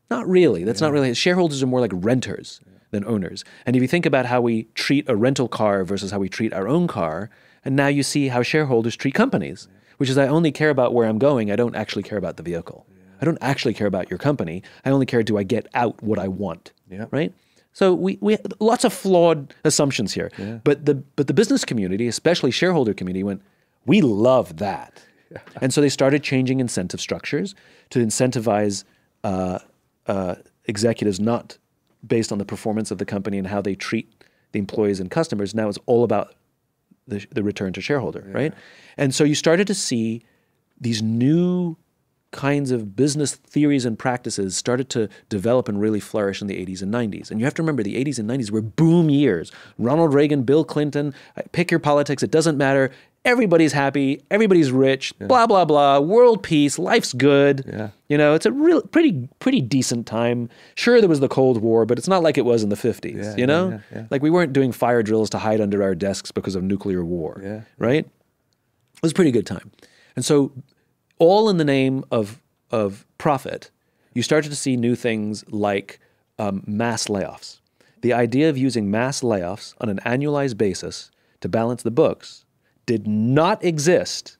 Not really. That's not really. Shareholders are more like renters than owners. And if you think about how we treat a rental car versus how we treat our own car, and now you see how shareholders treat companies, which is I only care about where I'm going. I don't actually care about the vehicle. I don't actually care about your company. I only care do I get out what I want. Yeah. Right. So we, we lots of flawed assumptions here. Yeah. But the but the business community, especially shareholder community, went, we love that. Yeah. And so they started changing incentive structures to incentivize uh, uh, executives not based on the performance of the company and how they treat the employees and customers. Now it's all about the, the return to shareholder, right? And so you started to see these new kinds of business theories and practices started to develop and really flourish in the 80s and 90s. And you have to remember the 80s and 90s were boom years. Ronald Reagan, Bill Clinton, uh, pick your politics, it doesn't matter. Everybody's happy, everybody's rich, blah blah blah, world peace, life's good. Yeah. You know, it's a real pretty pretty decent time. Sure there was the Cold War, but it's not like it was in the 50s, Yeah, you know? yeah, yeah. Like we weren't doing fire drills to hide under our desks because of nuclear war, Yeah. right? It was a pretty good time. And so, all in the name of, of profit, you started to see new things like um, mass layoffs. The idea of using mass layoffs on an annualized basis to balance the books did not exist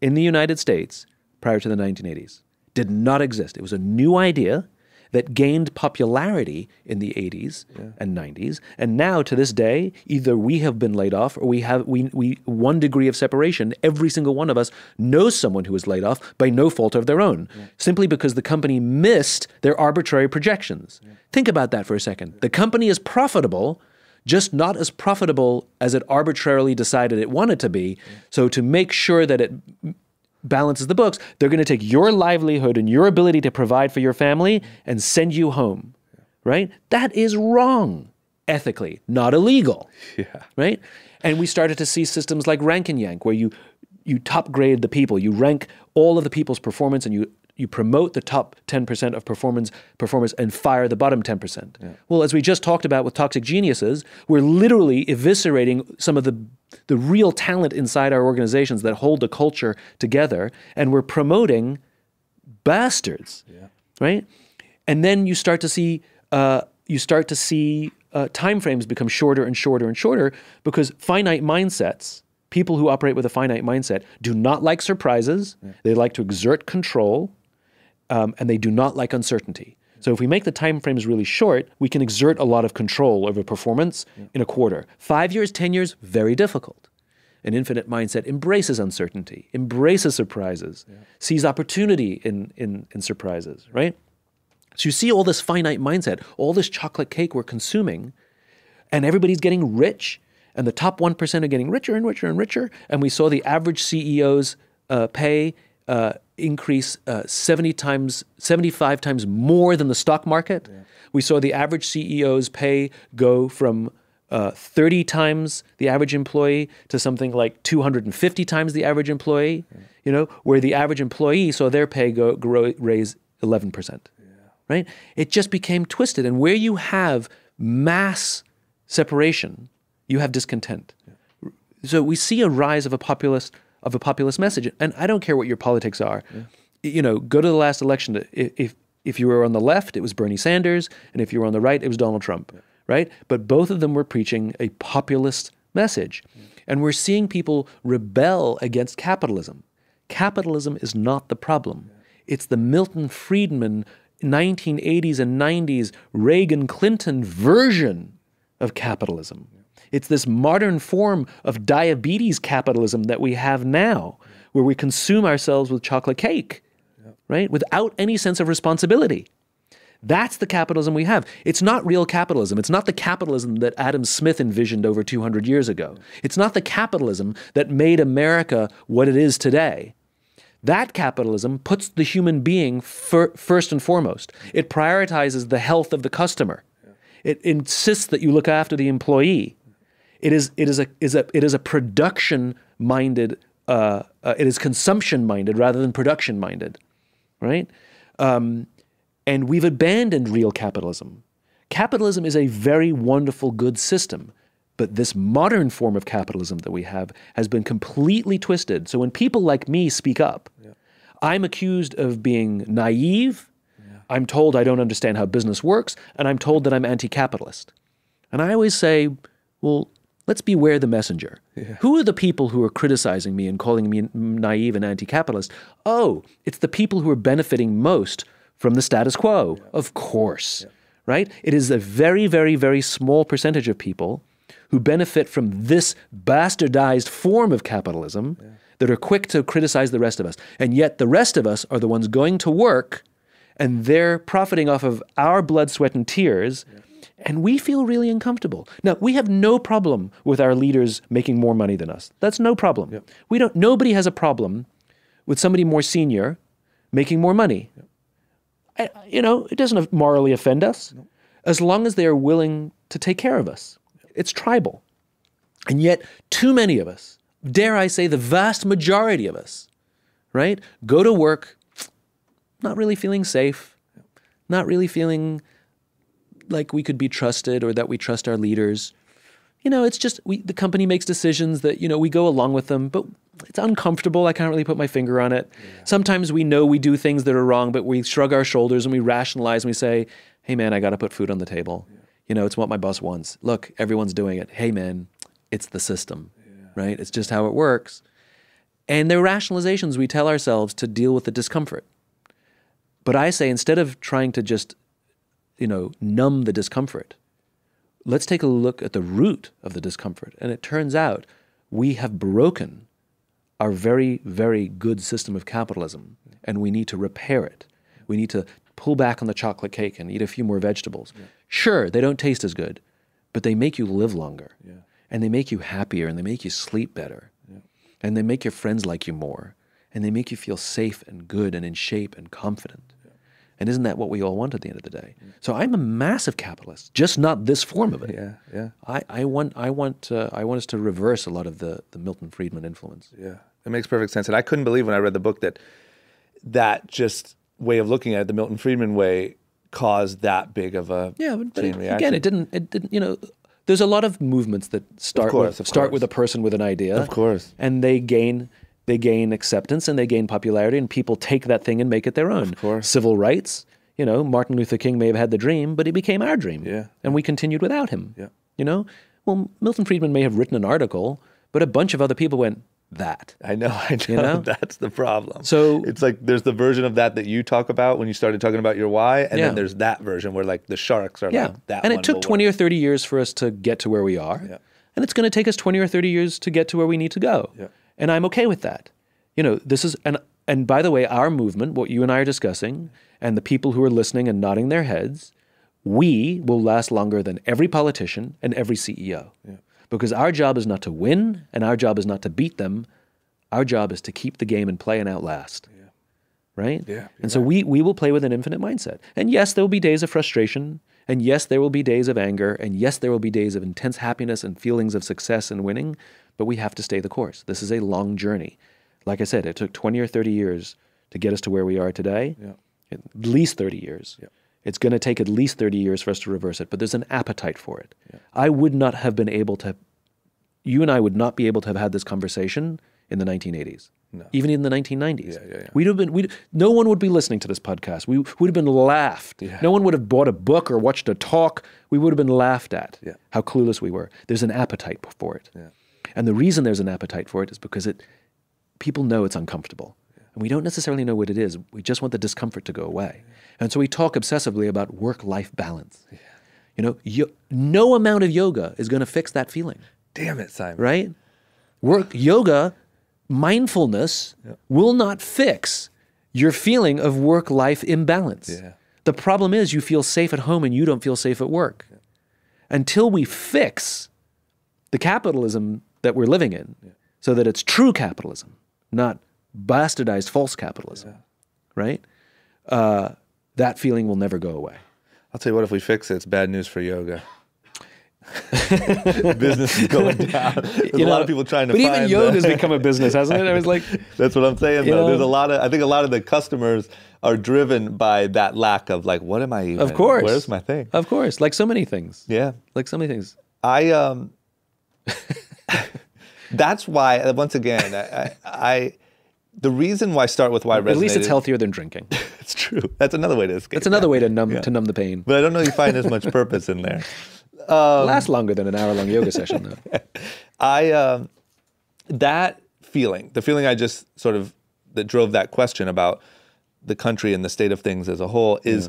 in the United States prior to the 1980s. Did not exist. It was a new idea that gained popularity in the 80s and 90s. And now to this day, either we have been laid off or we have we, we one degree of separation. Every single one of us knows someone who was laid off by no fault of their own, simply because the company missed their arbitrary projections. Think about that for a second. The company is profitable just not as profitable as it arbitrarily decided it wanted to be. So to make sure that it balances the books, they're going to take your livelihood and your ability to provide for your family and send you home. Right? That is wrong ethically, not illegal. Yeah. Right? And we started to see systems like rank and yank where you you top grade the people, you rank all of the people's performance and you you promote the top 10% of performance performers and fire the bottom 10%. Well, as we just talked about with toxic geniuses, we're literally eviscerating some of the the real talent inside our organizations that hold the culture together and we're promoting bastards. Right? And then you start to see uh, you start to see uh, time frames become shorter and shorter and shorter because finite mindsets, people who operate with a finite mindset, do not like surprises. They like to exert control, um, and they do not like uncertainty. So if we make the time frames really short, we can exert a lot of control over performance in a quarter. Five years, ten years, very difficult. An infinite mindset embraces uncertainty, embraces surprises, sees opportunity in, in, in surprises, right? So you see all this finite mindset, all this chocolate cake we're consuming, and everybody's getting rich, and the top 1% are getting richer and richer and richer. And we saw the average CEO's uh, pay uh, increase uh, 70 times, 75 times more than the stock market. We saw the average CEO's pay go from uh, 30 times the average employee to something like 250 times the average employee, you know, where the average employee saw their pay go, grow, raise 11% right? It just became twisted. And where you have mass separation, you have discontent. So we see a rise of a populist of a populist message. And I don't care what your politics are. You know, go to the last election. If if you were on the left, it was Bernie Sanders, and if you were on the right, it was Donald Trump, right? But both of them were preaching a populist message. And we're seeing people rebel against capitalism. Capitalism is not the problem. It's the Milton Friedman 1980s and 90s Reagan Clinton version of capitalism. It's this modern form of diabetes capitalism that we have now, where we consume ourselves with chocolate cake, right? Without any sense of responsibility. That's the capitalism we have. It's not real capitalism. It's not the capitalism that Adam Smith envisioned over 200 years ago. It's not the capitalism that made America what it is today. That capitalism puts the human being fir- first and foremost. It prioritizes the health of the customer. It insists that you look after the employee. It is, it is, a, is a, it is a production minded, uh, uh, it is consumption minded rather than production minded, right? Um, and we've abandoned real capitalism. Capitalism is a very wonderful, good system. But this modern form of capitalism that we have has been completely twisted. So when people like me speak up, I'm accused of being naive. I'm told I don't understand how business works, and I'm told that I'm anti capitalist. And I always say, well, let's beware the messenger. Who are the people who are criticizing me and calling me naive and anti capitalist? Oh, it's the people who are benefiting most from the status quo. Of course, right? It is a very, very, very small percentage of people who benefit from this bastardized form of capitalism that are quick to criticize the rest of us. And yet the rest of us are the ones going to work and they're profiting off of our blood, sweat, and tears. And we feel really uncomfortable. Now, we have no problem with our leaders making more money than us. That's no problem. We don't nobody has a problem with somebody more senior making more money. I, you know, it doesn't morally offend us as long as they are willing to take care of us. It's tribal. And yet, too many of us, dare I say, the vast majority of us, right, go to work not really feeling safe, not really feeling like we could be trusted or that we trust our leaders. You know, it's just we, the company makes decisions that, you know, we go along with them, but it's uncomfortable. I can't really put my finger on it. Sometimes we know we do things that are wrong, but we shrug our shoulders and we rationalize and we say, hey, man, I got to put food on the table. You know, it's what my boss wants. Look, everyone's doing it. Hey, man, it's the system, right? It's just how it works. And they're rationalizations we tell ourselves to deal with the discomfort. But I say instead of trying to just, you know, numb the discomfort, let's take a look at the root of the discomfort. And it turns out we have broken our very, very good system of capitalism and we need to repair it. We need to pull back on the chocolate cake and eat a few more vegetables. Sure, they don't taste as good, but they make you live longer. And they make you happier and they make you sleep better. And they make your friends like you more. And they make you feel safe and good and in shape and confident. And isn't that what we all want at the end of the day? So I'm a massive capitalist, just not this form of it. Yeah, yeah. I, I want I want uh, I want us to reverse a lot of the, the Milton Friedman influence. Yeah, it makes perfect sense. And I couldn't believe when I read the book that that just way of looking at it, the Milton Friedman way, caused that big of a Yeah, but, but it- again, it didn't. It didn't. You know, there's a lot of movements that start course, with, start course. with a person with an idea, Of course. and they gain they gain acceptance and they gain popularity, and people take that thing and make it their own. Civil rights. You know, Martin Luther King may have had the dream, but it became our dream. Yeah. and we continued without him. Yeah. you know. Well, Milton Friedman may have written an article, but a bunch of other people went that. I know, I know. know? That's the problem. So- it's like there's the version of that that you talk about when you started talking about your why, and Yeah. then there's that version where like the sharks are Yeah. like that. and it took 20 work. or 30 years for us to get to where we are. Yeah. And it's going to take us 20 or 30 years to get to where we need to go. Yeah. And I'm okay with that. You know, this is and and by the way, our movement, what you and I are discussing, and the people who are listening and nodding their heads, we will last longer than every politician and every CEO. Because our job is not to win and our job is not to beat them. Our job is to keep the game and play and outlast right? Yeah, And so we we will play with an infinite mindset. And yes, there will be days of frustration, and yes, there will be days of anger, and yes, there will be days of intense happiness and feelings of success and winning, but we have to stay the course. This is a long journey. Like I said, it took 20 or 30 years to get us to where we are today. yeah. At least 30 years. Yeah. It's going to take at least 30 years for us to reverse it, but there's an appetite for it. Yeah. I would not have been able to you and I would not be able to have had this conversation in the 1980s. No. Even in the 1990s. Yeah, yeah, yeah. We'd have been, we'd, no one would be listening to this podcast. We would have been laughed. No one would have bought a book or watched a talk. We would have been laughed at Yeah. how clueless we were. There's an appetite for it. And the reason there's an appetite for it is because it, people know it's uncomfortable. And we don't necessarily know what it is. We just want the discomfort to go away. And so we talk obsessively about work life balance. You know, yo- no amount of yoga is going to fix that feeling Damn it, Simon. right? Work yoga, mindfulness will not fix your feeling of work life imbalance. Yeah. The problem is you feel safe at home and you don't feel safe at work. Until we fix the capitalism that we're living in so that it's true capitalism, not bastardized false capitalism, right? Uh, that feeling will never go away. I'll tell you what. If we fix it, it's bad news for yoga. Business is going down. There's a lot of people trying to. But even yoga's the- become a business, hasn't it? I was like, That's what I'm saying. You Though there's a lot of. I think a lot of the customers are driven by that lack of like, what am I even? of course. Where's my thing? Of course, like so many things. Yeah. Like so many things. I um. That's why once again I, I, I the reason why start with why At least it's healthier than drinking. It's true. That's another way to escape. That's another that. way to numb Yeah. to numb the pain. But I don't know you find as much purpose in there. Lasts longer than an hour long yoga session though. I um, that feeling, the feeling I just sort of that drove that question about the country and the state of things as a whole is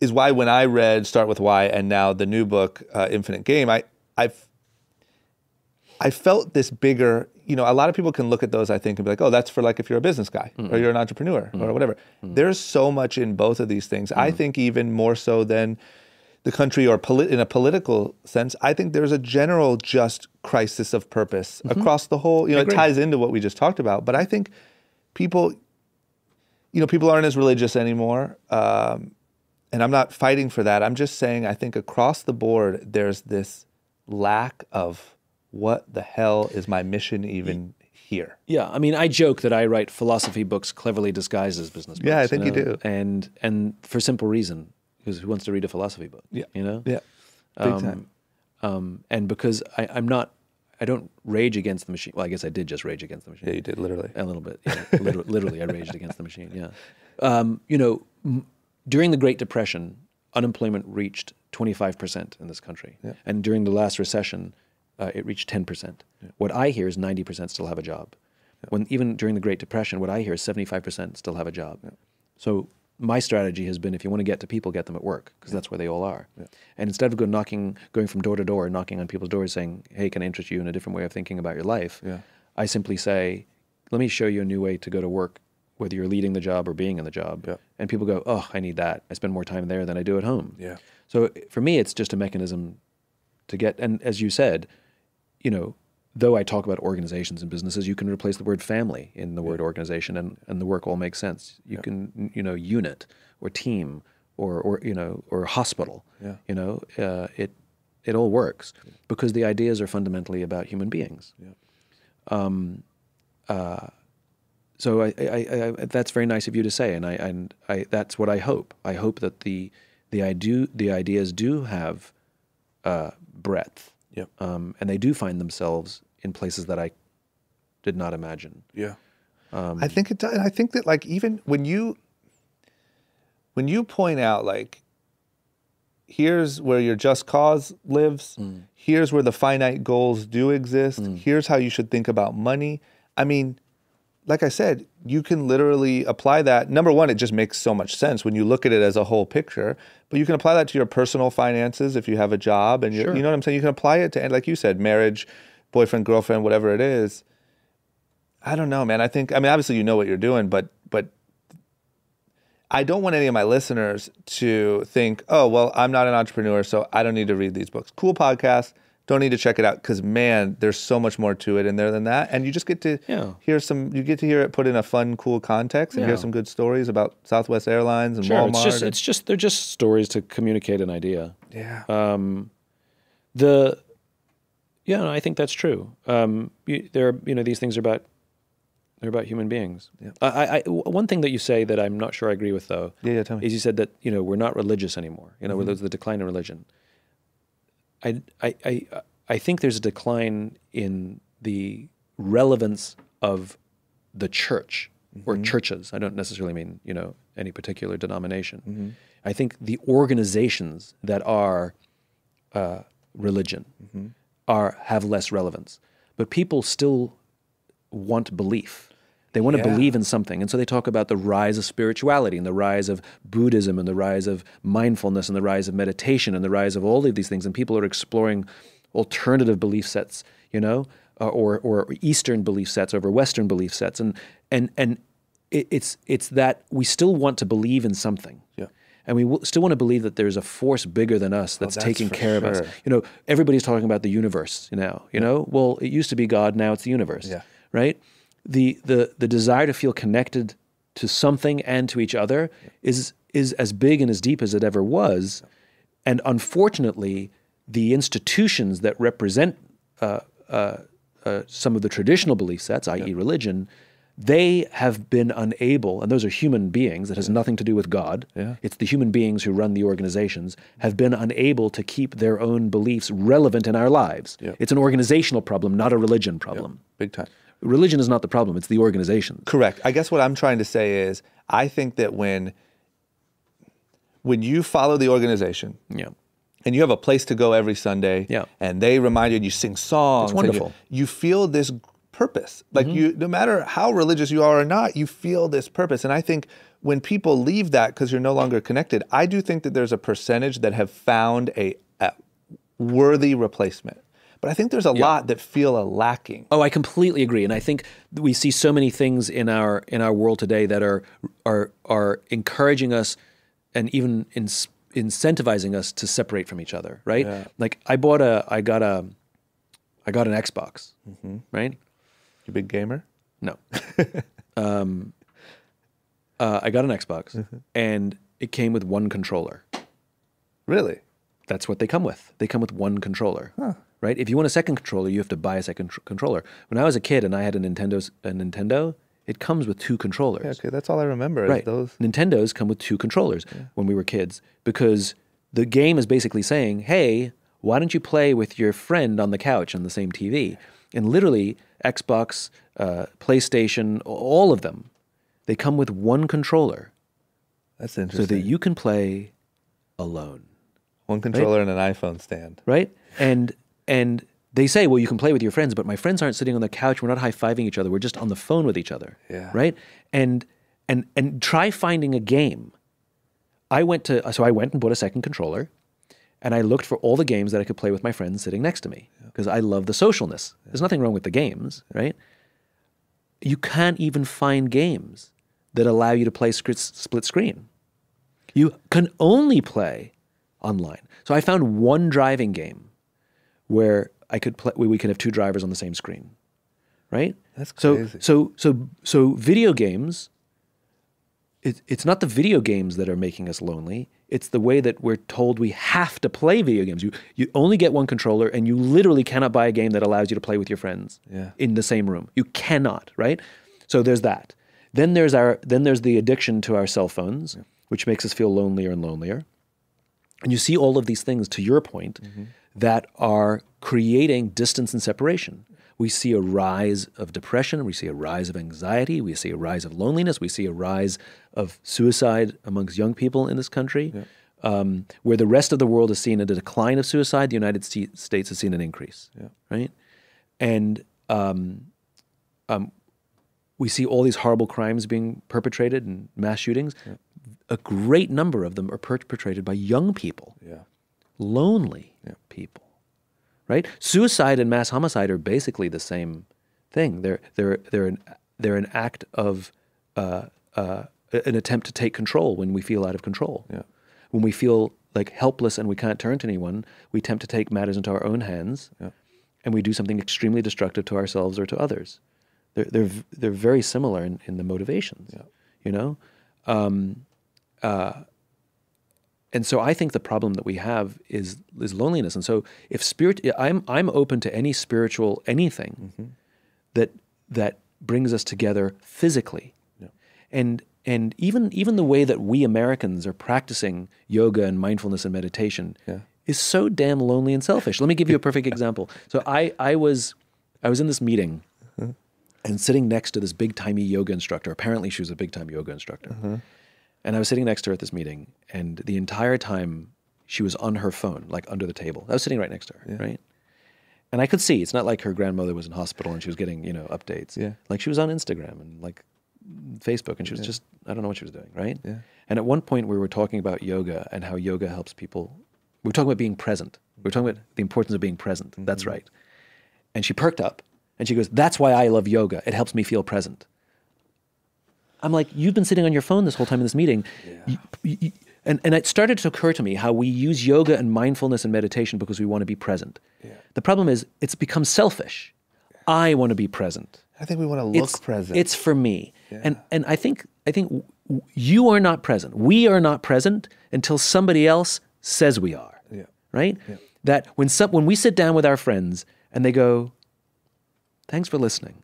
is why when I read Start with Why and now the new book uh, Infinite Game, I I've I felt this bigger. you know, a lot of people can look at those, I think, and be like, oh, that's for like if you're a business guy or mm-hmm. you're an entrepreneur or mm-hmm. whatever. Mm-hmm. There's so much in both of these things. I think even more so than the country or polit- in a political sense, I think there's a general just crisis of purpose across the whole, you know, it ties into what we just talked about. But I think people, you know, people aren't as religious anymore. Um, and I'm not fighting for that. I'm just saying I think across the board there's this lack of what the hell is my mission even here? Yeah, I mean, I joke that I write philosophy books cleverly disguised as business books. Yeah, I think you know? do. and and for simple reason, because who wants to read a philosophy book? Yeah. you know. Yeah. Big time. Um, and because I, I'm not, I don't rage against the machine. Well, I guess I did just rage against the machine. Yeah, you did literally. A little bit. Yeah. literally, literally, I raged against the machine. Yeah. Um, you know, m- during the Great Depression, unemployment reached 25% in this country. And during the last recession, uh, it reached 10%. What I hear is 90% still have a job. When even during the Great Depression, what I hear is 75% still have a job. So my strategy has been if you want to get to people, get them at work because that's where they all are. And instead of go knocking, going from door to door, knocking on people's doors saying, "Hey, can I interest you in a different way of thinking about your life?" Yeah. I simply say, "Let me show you a new way to go to work, whether you're leading the job or being in the job." Yeah. And people go, "Oh, I need that. I spend more time there than I do at home." Yeah. So for me, it's just a mechanism to get. And as you said, you know, though I talk about organizations and businesses, you can replace the word family in the word organization, and, and the work all makes sense. You can, you know, unit or team or or you know or hospital. Yeah. You know, uh, it it all works because the ideas are fundamentally about human beings. Um, uh, so I, I, I, that's very nice of you to say, and I and I that's what I hope. I hope that the the I do the ideas do have uh, breadth, Yep. um, and they do find themselves in places that I did not imagine. Yeah. Um, I think it does. And I think that like even when you when you point out like here's where your just cause lives, mm. here's where the finite goals do exist, mm. here's how you should think about money. I mean, like I said, you can literally apply that. Number one, it just makes so much sense when you look at it as a whole picture. But you can apply that to your personal finances if you have a job, and you you know what I'm saying. You can apply it to, like you said, marriage, boyfriend, girlfriend, whatever it is. I don't know, man. I think I mean obviously you know what you're doing, but but I don't want any of my listeners to think, oh well, I'm not an entrepreneur, so I don't need to read these books. Cool podcast. Don't need to check it out because man, there's so much more to it in there than that, and you just get to Yeah. hear some. You get to hear it put in a fun, cool context, and hear some good stories about Southwest Airlines and Sure, Walmart. it's just and- it's just they're just stories to communicate an idea. yeah, Um, The yeah, no, I think that's true. Um, you, there, are, you know, these things are about they're about human beings. I, I, I- one thing that you say that I'm not sure I agree with though. Yeah, yeah, tell me. Is you said that you know we're not religious anymore. You know, Mm-hmm. there's the decline in religion. I, I, I, I think there's a decline in the relevance of the church or Mm-hmm. churches. I don't necessarily mean you know any particular denomination. Mm-hmm. I think the organizations that are uh, religion Mm-hmm. are have less relevance, but people still want belief. They want to Yeah. believe in something. And so they talk about the rise of spirituality and the rise of Buddhism and the rise of mindfulness and the rise of meditation and the rise of all of these things. And people are exploring alternative belief sets, you know, uh, or, or Eastern belief sets over Western belief sets. And, and, and it, it's, it's that we still want to believe in something. Yeah. And we w- still want to believe that there's a force bigger than us that's, that's taking care of us. You know, everybody's talking about the universe you know. You know, well, it used to be God, now it's the universe. Yeah. Right. The the the desire to feel connected to something and to each other is is as big and as deep as it ever was, and unfortunately, the institutions that represent uh, uh, uh, some of the traditional belief sets, i.e., religion, they have been unable, and those are human beings. It has nothing to do with God. Yeah. It's the human beings who run the organizations have been unable to keep their own beliefs relevant in our lives. Yeah. It's an organizational problem, not a religion problem. big time. Religion is not the problem; it's the organization. Correct. I guess what I'm trying to say is I think that when when you follow the organization Yeah. and you have a place to go every Sunday Yeah. and they remind you and you sing songs you- wonderful. you, feel this purpose like mm-hmm. you no matter how religious you are or not you feel this purpose and i think when people leave that because you're no longer connected i do think that there's a percentage that have found a, a worthy replacement But I think there's a lot that feel a lacking. Oh, I completely agree, and I think we see so many things in our in our world today that are are are encouraging us and even in, incentivizing us to separate from each other. Right? Like I bought a, I got a, I got an Xbox. Right? You big gamer? No. um, uh, I got an Xbox, and it came with one controller. Really? That's what they come with. They come with one controller, right? If you want a second controller, you have to buy a second tr- controller. When I was a kid and I had a Nintendo, a Nintendo, it comes with two controllers. Yeah, okay, that's all I remember. Right. Those. Nintendos come with two controllers when we were kids because the game is basically saying, hey, why don't you play with your friend on the couch on the same TV? And literally, Xbox, uh, PlayStation, all of them, they come with one controller That's interesting. so that you can play alone. One controller and an iPhone stand. right? And and they say, well, you can play with your friends, but my friends aren't sitting on the couch. We're not high fiving each other. We're just on the phone with each other. Yeah. Right. And and and try finding a game. I went to so I went and bought a second controller, and I looked for all the games that I could play with my friends sitting next to me because I love the socialness. There's nothing wrong with the games, right? You can't even find games that allow you to play split screen. You can only play online. So I found one driving game where I could play. We can have two drivers on the same screen, right? That's so crazy. so so so so video games. It, it's not the video games that are making us lonely. It's the way that we're told we have to play video games. You you only get one controller, and you literally cannot buy a game that allows you to play with your friends Yeah. in the same room. You cannot, right? So there's that. Then there's our then there's the addiction to our cell phones, which makes us feel lonelier and lonelier. And you see all of these things, to your point, mm-hmm. That are creating distance and separation. We see a rise of depression, we see a rise of anxiety, we see a rise of loneliness, we see a rise of suicide amongst young people in this country. Um, where the rest of the world has seen a decline of suicide, the United States has seen an increase. Right? And um, um, we see all these horrible crimes being perpetrated and mass shootings. A great number of them are perpetrated by young people, Yeah. Lonely people, right? Suicide and mass homicide are basically the same thing. They're they're they're an they're an act of uh, uh, an attempt to take control when we feel out of control. Yeah. When we feel like helpless and we can't turn to anyone, we attempt to take matters into our own hands, and we do something extremely destructive to ourselves or to others. They're they're they're very similar in, in the motivations. You know. Um, uh, and so I think the problem that we have is is loneliness. And so if spirit, I'm I'm open to any spiritual anything mm-hmm. that that brings us together physically, and and even even the way that we Americans are practicing yoga and mindfulness and meditation is so damn lonely and selfish. Let me give you a perfect example. So I I was I was in this meeting uh-huh. and sitting next to this big timey yoga instructor. Apparently, she was a big time yoga instructor. Uh-huh. And I was sitting next to her at this meeting, and the entire time she was on her phone, like under the table. I was sitting right next to her, right? And I could see it's not like her grandmother was in hospital and she was getting, you know, updates. Yeah. Like she was on Instagram and like Facebook and she was just, I don't know what she was doing, right? Yeah. And at one point we were talking about yoga and how yoga helps people. We were talking about being present. We were talking about the importance of being present. That's mm-hmm. right. And she perked up and she goes, That's why I love yoga. It helps me feel present. I'm like, You've been sitting on your phone this whole time in this meeting. You- you- and, and it started to occur to me how we use yoga and mindfulness and meditation because we want to be present. The problem is, it's become selfish. I want to be present. I think we want to look it's, present. It's for me. And, and I think, I think you are not present. We are not present until somebody else says we are Yeah. right? That when some, when we sit down with our friends and they go, "Thanks for listening,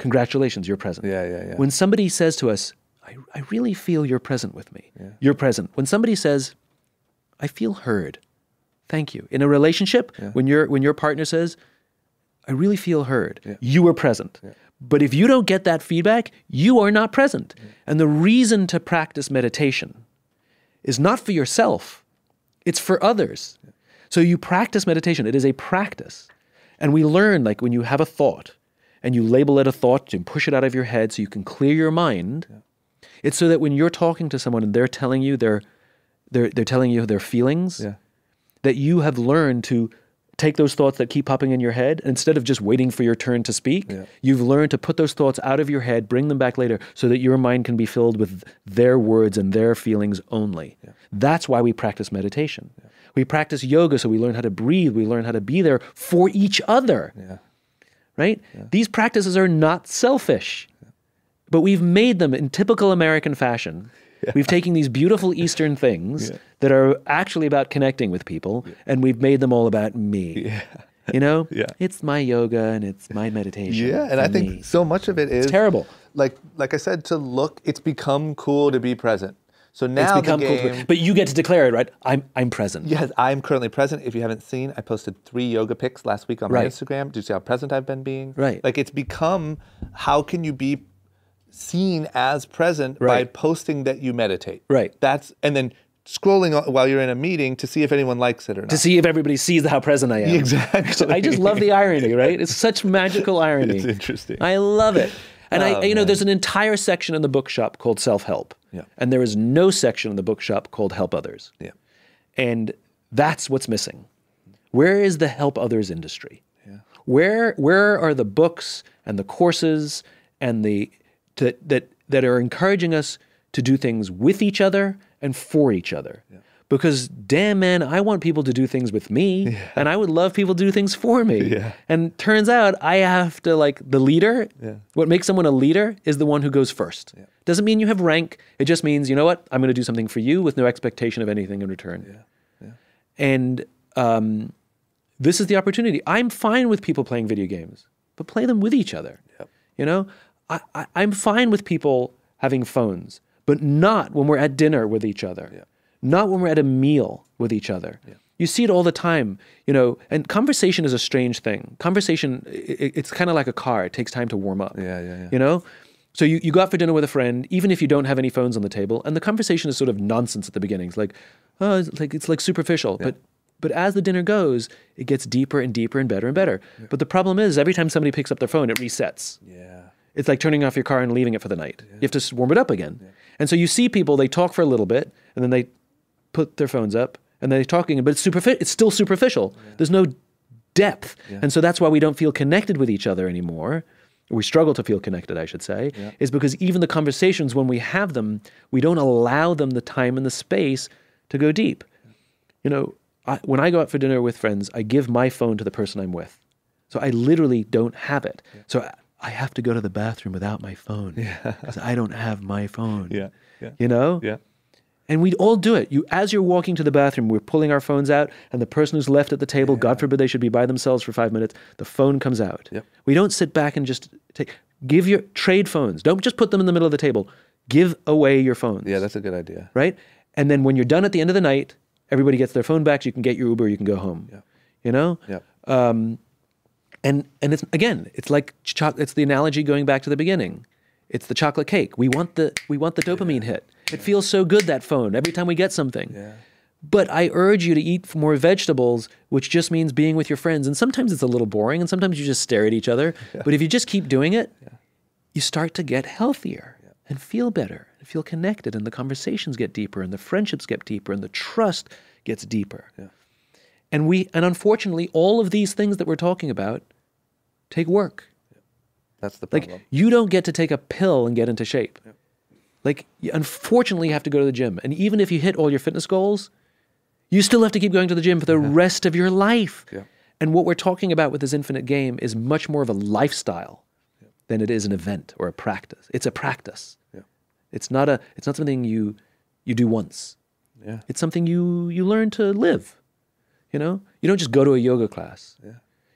congratulations, you're present." Yeah, yeah, yeah. When somebody says to us, "I, I really feel you're present with me," you're present. When somebody says, "I feel heard," thank you. In a relationship, when your when your partner says, "I really feel heard," you are present. But if you don't get that feedback, you are not present. And the reason to practice meditation is not for yourself, it's for others. So you practice meditation. It is a practice. And we learn like when you have a thought and you label it a thought and push it out of your head so you can clear your mind, it's so that when you're talking to someone and they're telling you their they're, they're telling you their feelings, Yeah. that you have learned to take those thoughts that keep popping in your head, instead of just waiting for your turn to speak, you've learned to put those thoughts out of your head, bring them back later, so that your mind can be filled with their words and their feelings only. That's why we practice meditation. We practice yoga so we learn how to breathe, we learn how to be there for each other. Right? These practices are not selfish, but we've made them in typical American fashion. We've taken these beautiful Eastern things that are actually about connecting with people, and we've made them all about me. You know, Yeah. it's my yoga and it's my meditation. Yeah, and I think me. so much of it is terrible. Like like I said, to look, it's become cool to be present. So now it's become the cool. game, to- But you get to declare it, right? I'm I'm present. Yes, I'm currently present. If you haven't seen, I posted three yoga pics last week on my Instagram. Do you see how present I've been being? Right. Like it's become how can you be seen as present by posting that you meditate? Right. That's and then scrolling while you're in a meeting to see if anyone likes it or not. To see if everybody sees how present I am. Exactly. I just love the irony, right? It's such magical irony. It's interesting. I love it. And Oh, I, you know, man. there's an entire section in the bookshop called self-help. Yeah. And there is no section in the bookshop called help others. yeah. And that's what's missing. Where is the help others industry? Yeah. Where where are the books and the courses and the to, that that are encouraging us to do things with each other and for each other? Because damn man, I want people to do things with me, and I would love people to do things for me. Yeah. And turns out I have to like the leader. What makes someone a leader is the one who goes first. Doesn't mean you have rank. It just means you know what I'm going to do something for you with no expectation of anything in return. And um, this is the opportunity. I'm fine with people playing video games, but play them with each other. You know, I, I, I'm fine with people having phones, but not when we're at dinner with each other, not when we're at a meal with each other. You see it all the time, you know, and conversation is a strange thing. Conversation, i i- it's kind of like a car, it takes time to warm up. Yeah, yeah, yeah. You know? So you, you go out for dinner with a friend, even if you don't have any phones on the table, and the conversation is sort of nonsense at the beginning. It's like, oh, it's like it's like superficial. But but as the dinner goes, it gets deeper and deeper and better and better. But the problem is every time somebody picks up their phone, it resets. Yeah. It's like turning off your car and leaving it for the night. You have to warm it up again. And so you see people, they talk for a little bit, and then they put their phones up, and they're talking, but it's superfi- It's still superficial. There's no depth, and so that's why we don't feel connected with each other anymore. We struggle to feel connected, I should say, is because even the conversations when we have them, we don't allow them the time and the space to go deep. You know, I, when I go out for dinner with friends, I give my phone to the person I'm with. So I literally don't have it. So I, I have to go to the bathroom without my phone because I don't have my phone. Yeah. Yeah. You know? Yeah. And we'd all do it. You, as you're walking to the bathroom, we're pulling our phones out, and the person who's left at the table, God forbid they should be by themselves for five minutes, the phone comes out. Yep. We don't sit back and just take, give your, trade phones. Don't just put them in the middle of the table. Give away your phones. Yeah, that's a good idea. right? And then when you're done at the end of the night, everybody gets their phone back. So you can get your Uber, you can go home. Yeah. You know? Yeah. Um, and and it's again it's like it's the analogy going back to the beginning it's the chocolate cake we want the we want the dopamine hit it feels so good that phone every time we get something. But i urge you to eat more vegetables which just means being with your friends. And sometimes it's a little boring and sometimes you just stare at each other. But if you just keep doing it you start to get healthier and feel better and feel connected and the conversations get deeper and the friendships get deeper and the trust gets deeper. And we and unfortunately all of these things that we're talking about take work. That's the like problem. you don't get to take a pill and get into shape like you unfortunately you have to go to the gym and even if you hit all your fitness goals you still have to keep going to the gym for the rest of your life Yeah. and what we're talking about with this infinite game is much more of a lifestyle than it is an event or a practice it's a practice Yeah. it's not a it's not something you you do once Yeah. it's something you you learn to live. You know, you don't just go to a yoga class.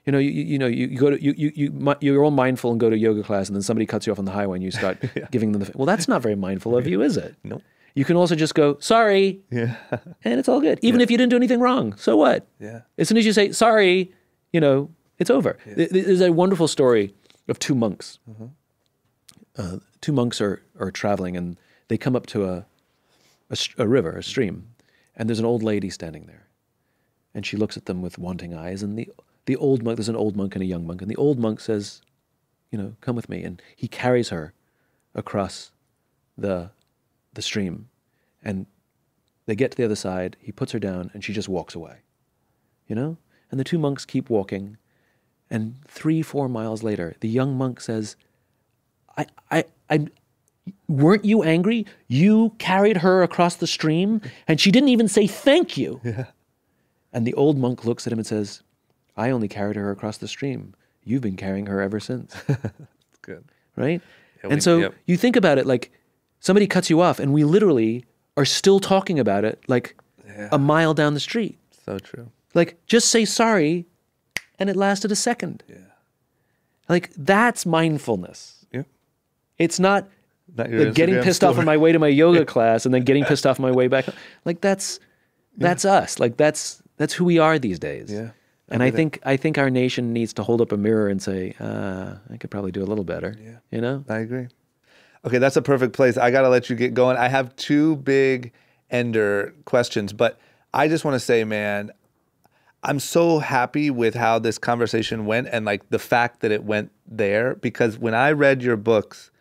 Yeah. You know, you, you know you, you go to you you you you're all mindful and go to yoga class, and then somebody cuts you off on the highway, and you start giving them the well. That's not very mindful of you, is it? Nope. You can also just go sorry, Yeah. and it's all good, even if you didn't do anything wrong. So what? Yeah. As soon as you say sorry, you know it's over. Th- There's a wonderful story of two monks. Mm-hmm. Uh, two monks are are traveling, and they come up to a a, a river, a stream, and there's an old lady standing there, and she looks at them with wanting eyes. And the the old monk, there's an old monk and a young monk, and the old monk says, "You know, come with me," and he carries her across the the stream, and they get to the other side. He puts her down, and she just walks away. You know, And the two monks keep walking. And three, four miles later, the young monk says, I, I, I, weren't you angry? You carried her across the stream and she didn't even say thank you. Yeah. And the old monk looks at him and says, I only carried her across the stream. You've been carrying her ever since. Good. right? Yeah, and we- so yep. you think about it like somebody cuts you off, and we literally are still talking about it like a mile down the street. So true. Like, just say sorry, and it lasted a second. Yeah. Like, that's mindfulness. Yeah. It's not Not the getting Instagram pissed off on my way to my yoga class and then getting pissed off on my way back. Like, that's that's us. Like, that's that's who we are these days. Yeah. And I think I think our nation needs to hold up a mirror and say, uh, I could probably do a little better. Yeah. You know? I agree. Okay, that's a perfect place. I got to let you get going. I have two big ender questions, but I just want to say, man, I'm so happy with how this conversation went and like the fact that it went there because when I read your books,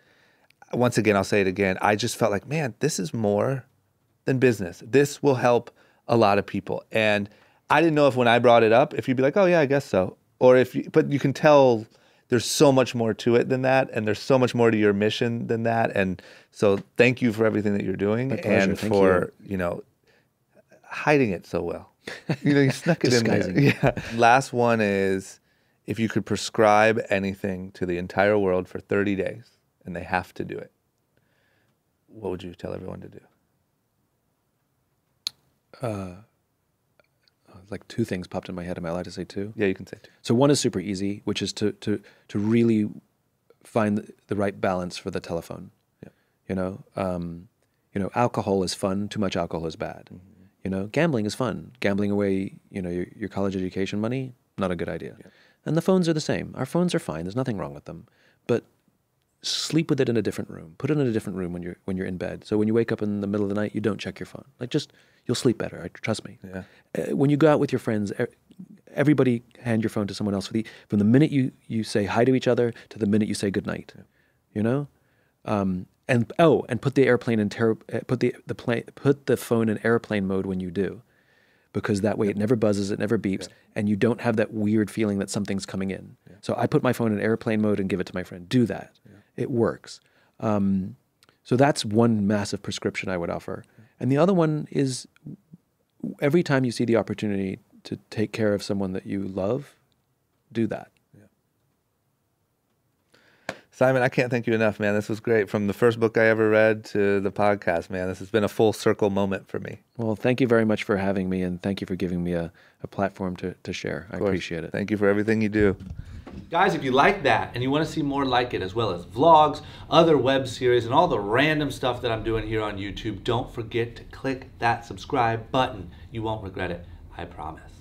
once again, I'll say it again, I just felt like, man, this is more than business. This will help a lot of people. And I didn't know if when I brought it up, if you'd be like, oh, yeah, I guess so. Or if, you, but you can tell there's so much more to it than that. And there's so much more to your mission than that. And so thank you for everything that you're doing and Thank for, you. know, hiding it so well. You know, you snuck it in there. Yeah. Last one is if you could prescribe anything to the entire world for 30 days and they have to do it, what would you tell everyone to do? Like two things popped in my head. Am I allowed to say two? Yeah, you can say two. So one is super easy, which is to to to really find the, the right balance for the telephone. Yeah. You know, um, you know, alcohol is fun. Too much alcohol is bad. You know, gambling is fun. Gambling away, you know, your, your college education money, not a good idea. And the phones are the same. Our phones are fine. There's nothing wrong with them. But sleep with it in a different room. Put it in a different room when you're when you're in bed. So when you wake up in the middle of the night, you don't check your phone. Like just you'll sleep better. I, trust me. Yeah. Uh, when you go out with your friends, everybody hand your phone to someone else. For the, from the minute you you say hi to each other to the minute you say good night. You know, um, and oh, and put the airplane in ter- uh, put the the plane put the phone in airplane mode when you do. Because that way it never buzzes, it never beeps, and you don't have that weird feeling that something's coming in. So I put my phone in airplane mode and give it to my friend. Do that. It works. Um, so that's one massive prescription I would offer. And the other one is every time you see the opportunity to take care of someone that you love, do that. Simon, I can't thank you enough, man. This was great. From the first book I ever read to the podcast, man, this has been a full circle moment for me. Well, thank you very much for having me, and thank you for giving me a, a platform to, to share. I appreciate it. Thank you for everything you do. Guys, if you like that and you want to see more like it, as well as vlogs, other web series, and all the random stuff that I'm doing here on YouTube, don't forget to click that subscribe button. You won't regret it, I promise.